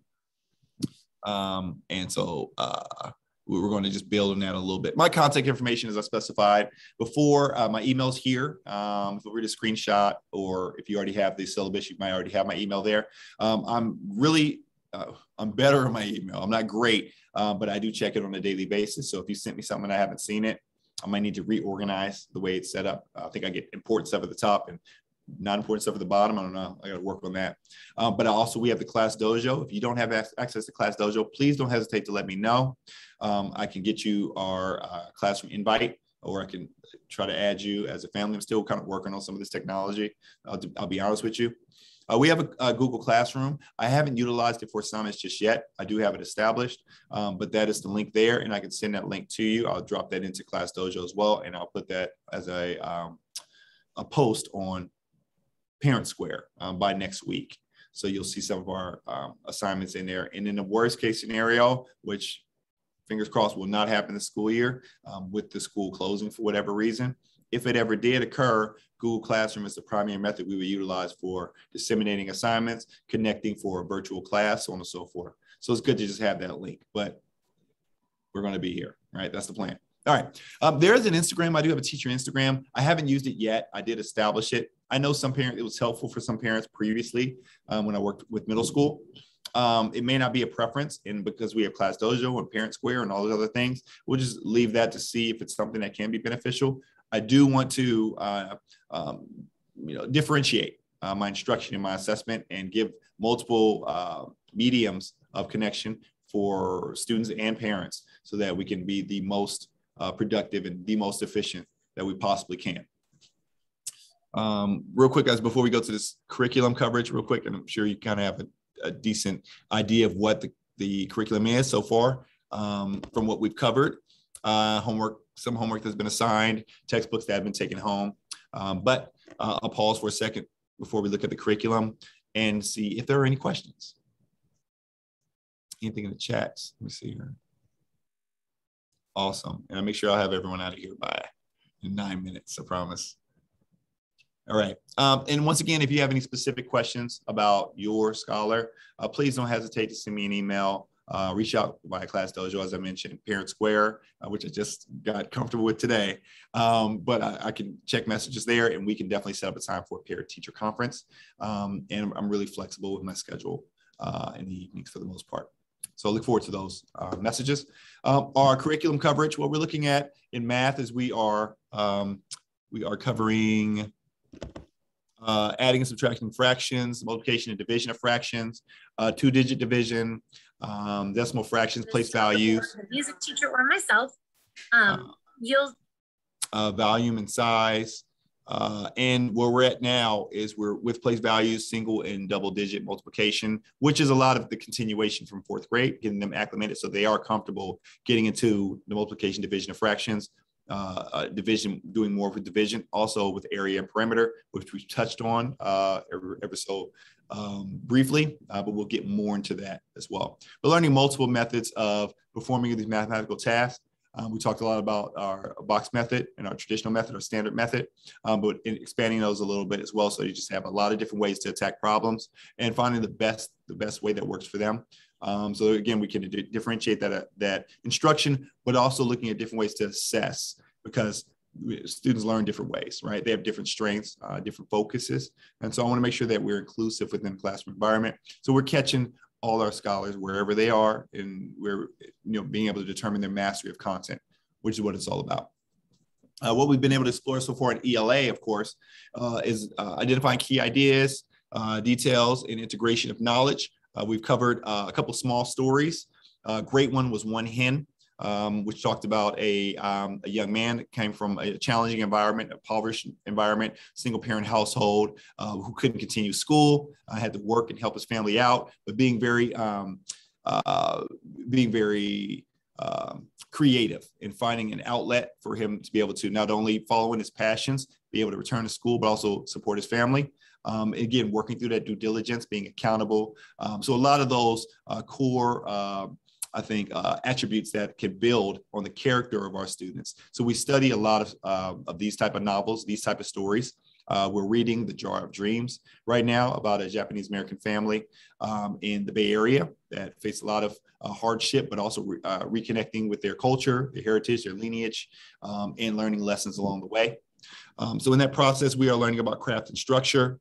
Um, and so uh, we're going to just build on that a little bit. My contact information, as I specified before, uh, my email's here. Um, feel free to screenshot, or if you already have the syllabus, you might already have my email there. Um, I'm really, uh, I'm better on my email. I'm not great, uh, but I do check it on a daily basis. So if you sent me something and I haven't seen it, I might need to reorganize the way it's set up. I think I get important stuff at the top and non-important stuff at the bottom. I don't know. I got to work on that. Um, but also we have the class dojo. If you don't have access to class dojo, please don't hesitate to let me know. Um, I can get you our uh, classroom invite or I can try to add you as a family. I'm still kind of working on some of this technology. I'll, I'll be honest with you. Uh, we have a, a, Google Classroom. I haven't utilized it for summits just yet. I do have it established, um, but that is the link there, and I can send that link to you. I'll drop that into Class Dojo as well, and I'll put that as a, um, a post on Parent Square um, by next week. So you'll see some of our um, assignments in there. And in the worst case scenario, which fingers crossed will not happen this school year um, with the school closing for whatever reason. If it ever did occur, Google Classroom is the primary method we would utilize for disseminating assignments, connecting for a virtual class, so on and so forth. So it's good to just have that link, but we're going to be here, right? That's the plan. All right. Um, there is an Instagram. I do have a teacher Instagram. I haven't used it yet. I did establish it. I know some parents, it was helpful for some parents previously um, when I worked with middle school. Um, it may not be a preference, and because we have Class Dojo and Parent Square and all those other things, we'll just leave that to see if it's something that can be beneficial. I do want to, uh, um, you know, differentiate uh, my instruction and my assessment and give multiple uh, mediums of connection for students and parents so that we can be the most uh, productive and the most efficient that we possibly can. Um, real quick, guys, before we go to this curriculum coverage, real quick, and I'm sure you kind of have a, a, decent idea of what the, the curriculum is so far um, from what we've covered. Uh, homework, some homework that's been assigned, textbooks that have been taken home. Um, but uh, I'll pause for a second before we look at the curriculum and see if there are any questions. Anything in the chats? Let me see here. Awesome. And I'll make sure I'll have everyone out of here by nine minutes, I promise. All right. Um, and once again, if you have any specific questions about your scholar, uh, please don't hesitate to send me an email. Uh, reach out via Class Dojo, as I mentioned, Parent Square, uh, which I just got comfortable with today. Um, but I, I, can check messages there, and we can definitely set up a time for a parent teacher conference. Um, and I'm really flexible with my schedule uh, in the evenings for the most part. So I look forward to those uh, messages. Um, our curriculum coverage, what we're looking at in math is we are um, we are covering uh, adding and subtracting fractions, multiplication and division of fractions, uh, two-digit division, um, decimal fractions, place values. Music teacher or myself, um, uh, you'll uh, volume and size. Uh, and where we're at now is we're with place values, single and double digit multiplication, which is a lot of the continuation from fourth grade, getting them acclimated so they are comfortable getting into the multiplication, division of fractions, uh, division, doing more with division, also with area and perimeter, which we've touched on uh, ever, ever so um, briefly, uh, but we'll get more into that as well. We're learning multiple methods of performing these mathematical tasks. Um, we talked a lot about our box method and our traditional method or standard method, um, but expanding those a little bit as well. So you just have a lot of different ways to attack problems and finding the best the best way that works for them. Um, so again, we can differentiate that uh, that instruction, but also looking at different ways to assess because students learn different ways, right? They have different strengths, uh, different focuses. And so I want to make sure that we're inclusive within the classroom environment. So we're catching all our scholars wherever they are and we're you know being able to determine their mastery of content which is what it's all about. Uh, what we've been able to explore so far in ela of course uh, is uh, identifying key ideas uh, details and integration of knowledge. Uh, we've covered uh, a couple small stories. A great one was one hen um, which talked about a, um, a young man that came from a challenging environment, a impoverished environment, single parent household uh, who couldn't continue school, uh, had to work and help his family out, but being very, um, uh, being very um, creative in finding an outlet for him to be able to not only follow in his passions, be able to return to school, but also support his family. Um, again, working through that due diligence, being accountable. Um, so a lot of those uh, core, uh, I think, uh, attributes that can build on the character of our students. So we study a lot of, uh, of these type of novels, these type of stories. Uh, we're reading The Jar of Dreams right now about a Japanese American family um, in the Bay Area that faced a lot of uh, hardship, but also re- uh, reconnecting with their culture, their heritage, their lineage, um, and learning lessons along the way. Um, so in that process, we are learning about craft and structure.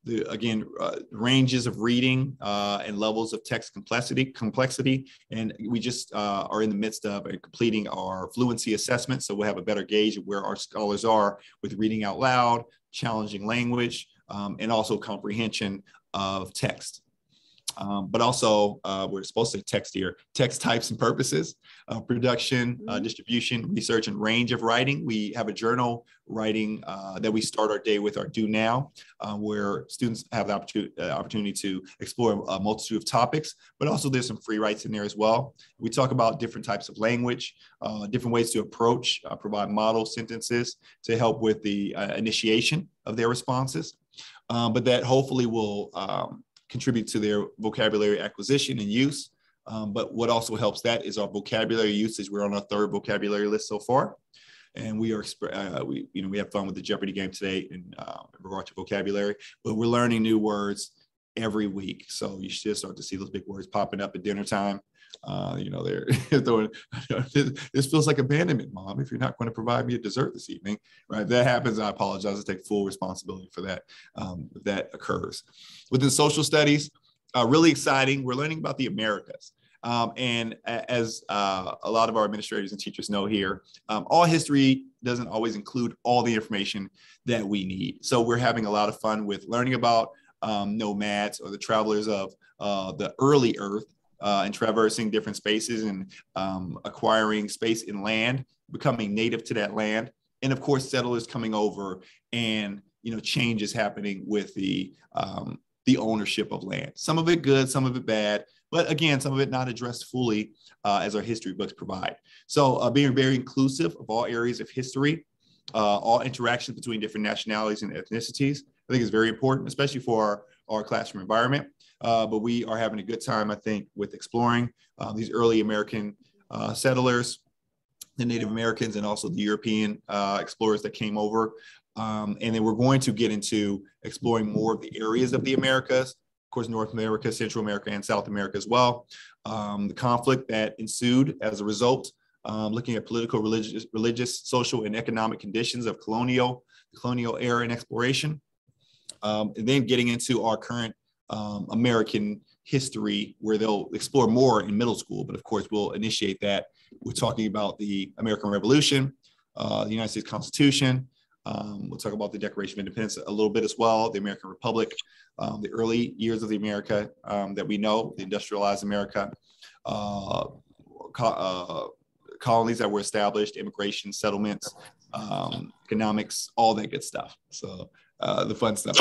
Uh, the again uh, ranges of reading uh, and levels of text complexity complexity. And we just uh, are in the midst of completing our fluency assessment so we'll have a better gauge of where our scholars are with reading out loud challenging language um, and also comprehension of text um, but also uh, we're supposed to text here text types and purposes uh, production uh, mm-hmm. distribution research and range of writing. We have a journal writing uh, that we start our day with our do now uh, where students have the opportunity, uh, opportunity to explore a multitude of topics but also there's some free writes in there as well. We talk about different types of language different ways to approach provide model sentences to help with the initiation of their responses. Um, but that hopefully will um, contribute to their vocabulary acquisition and use. Um, but what also helps that is our vocabulary usage. We're on our third vocabulary list so far. And we are, uh, we, you know, we have fun with the Jeopardy game today in, uh, in regard to vocabulary, but we're learning new words every week. So you should start to see those big words popping up at dinner time. Uh, you know, they're throwing, this feels like abandonment, mom, if you're not going to provide me a dessert this evening, right? That happens, I apologize. I take full responsibility for that. Um, that occurs. Within social studies, uh, really exciting. We're learning about the Americas. Um, and as uh, a lot of our administrators and teachers know here, um, all history doesn't always include all the information that we need. So we're having a lot of fun with learning about um, nomads or the travelers of uh, the early Earth uh, and traversing different spaces and um, acquiring space in land, becoming native to that land, and of course settlers coming over and you know changes happening with the um, the ownership of land. Some of it good, some of it bad, but again, some of it not addressed fully uh, as our history books provide. So uh, being very inclusive of all areas of history, uh, all interactions between different nationalities and ethnicities, I think is very important, especially for our, our classroom environment. Uh, but we are having a good time, I think, with exploring uh, these early American uh, settlers, the Native Americans, and also the European uh, explorers that came over. Um, and then we're going to get into exploring more of the areas of the Americas, of course, North America, Central America, and South America as well. Um, the conflict that ensued as a result, um, looking at political, religious, religious, social, and economic conditions of colonial, colonial era and exploration. Um, and then getting into our current um, American history where they'll explore more in middle school. But of course, we'll initiate that. We're talking about the American Revolution, uh, the United States Constitution. Um, we'll talk about the Declaration of Independence a little bit as well, the American Republic, um, the early years of the America um, that we know, the industrialized America, uh, co- uh, colonies that were established, immigration, settlements, um, economics, all that good stuff. So uh, the fun stuff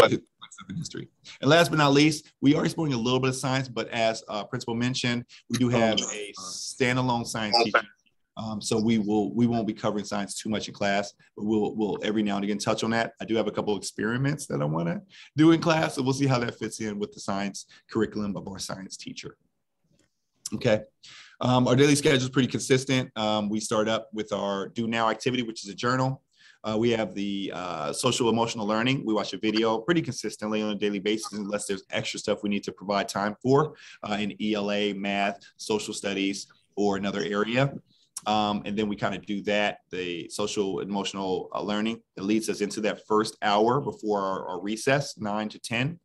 history. And last but not least, we are exploring a little bit of science, but as uh, Principal mentioned, we do have a standalone science teacher. Um, so we will we won't be covering science too much in class, but we'll we'll every now and again touch on that. I do have a couple experiments that I want to do in class, so we'll see how that fits in with the science curriculum of our science teacher. Okay. Um, our daily schedule is pretty consistent. Um, we start up with our do now activity, which is a journal. Uh, we have the uh, social emotional learning. We watch a video pretty consistently on a daily basis, unless there's extra stuff we need to provide time for uh, in ELA, math, social studies, or another area. Um, and then we kind of do that, the social emotional uh, learning that leads us into that first hour before our, our recess, nine to 10.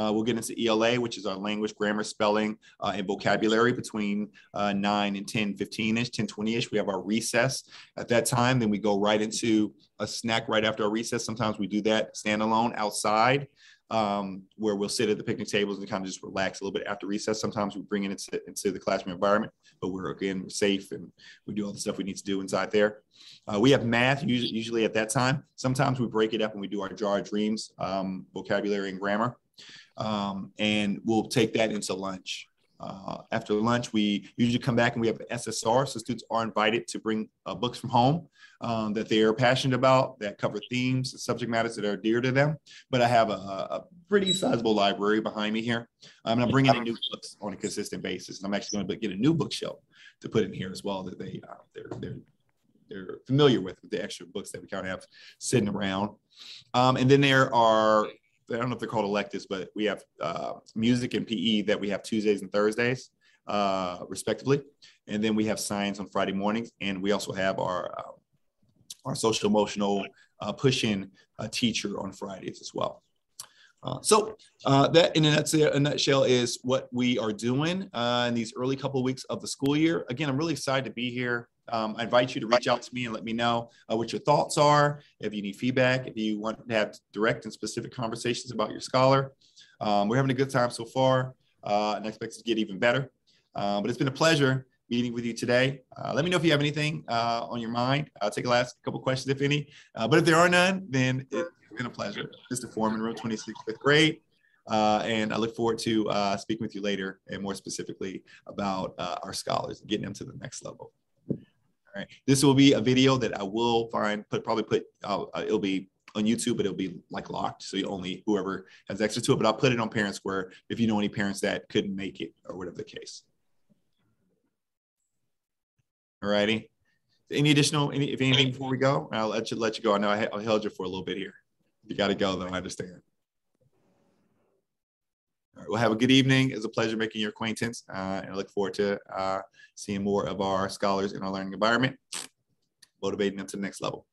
Uh, we'll get into ELA, which is our language, grammar, spelling, uh, and vocabulary between uh, 9 and 10, 15-ish, 10, 20-ish. We have our recess at that time. Then we go right into a snack right after our recess. Sometimes we do that standalone outside um, where we'll sit at the picnic tables and kind of just relax a little bit after recess. Sometimes we bring it into, into the classroom environment, but we're again safe and we do all the stuff we need to do inside there. Uh, we have math usually, usually at that time. Sometimes we break it up and we do our jar of dreams, um, vocabulary and grammar um, and we'll take that into lunch. uh, after lunch, we usually come back and we have an SSR. So students are invited to bring uh, books from home um, that they are passionate about, that cover themes, subject matters that are dear to them. But I have a, a pretty sizable library behind me here. And I'm bringing in new books on a consistent basis. And I'm actually going to get a new bookshelf to put in here as well that they uh, they're they're they're familiar with, with the extra books that we kind of have sitting around. Um, and then there are I don't know if they're called electives, but we have uh, music and PE that we have Tuesdays and Thursdays, uh, respectively, and then we have science on Friday mornings, and we also have our uh, our social emotional uh, push-in uh, teacher on Fridays as well. Uh, so uh, that in a nutshell, is what we are doing in these early couple of weeks of the school year. Again, I'm really excited to be here. Um, I invite you to reach out to me and let me know uh, what your thoughts are. If you need feedback, if you want to have direct and specific conversations about your scholar, um, we're having a good time so far, uh, and I expect it to get even better. Uh, but it's been a pleasure meeting with you today. Uh, let me know if you have anything uh, on your mind. I'll take a last couple questions, if any. Uh, but if there are none, then it's been a pleasure. Mr. Foreman, row 26, fifth grade. Uh, and I look forward to uh, speaking with you later and more specifically about uh, our scholars getting them to the next level. This will be a video that I will find, put probably put, uh, it'll be on YouTube, but it'll be like locked. So you only whoever has access to it, but I'll put it on Parent Square if you know any parents that couldn't make it or whatever the case. All righty. Any additional, any, if anything before we go, I'll let you, let you go. I know I held you for a little bit here. You got to go though, I understand. All right, well, have a good evening. It's a pleasure making your acquaintance. Uh, and I look forward to uh, seeing more of our scholars in our learning environment, motivating them to the next level.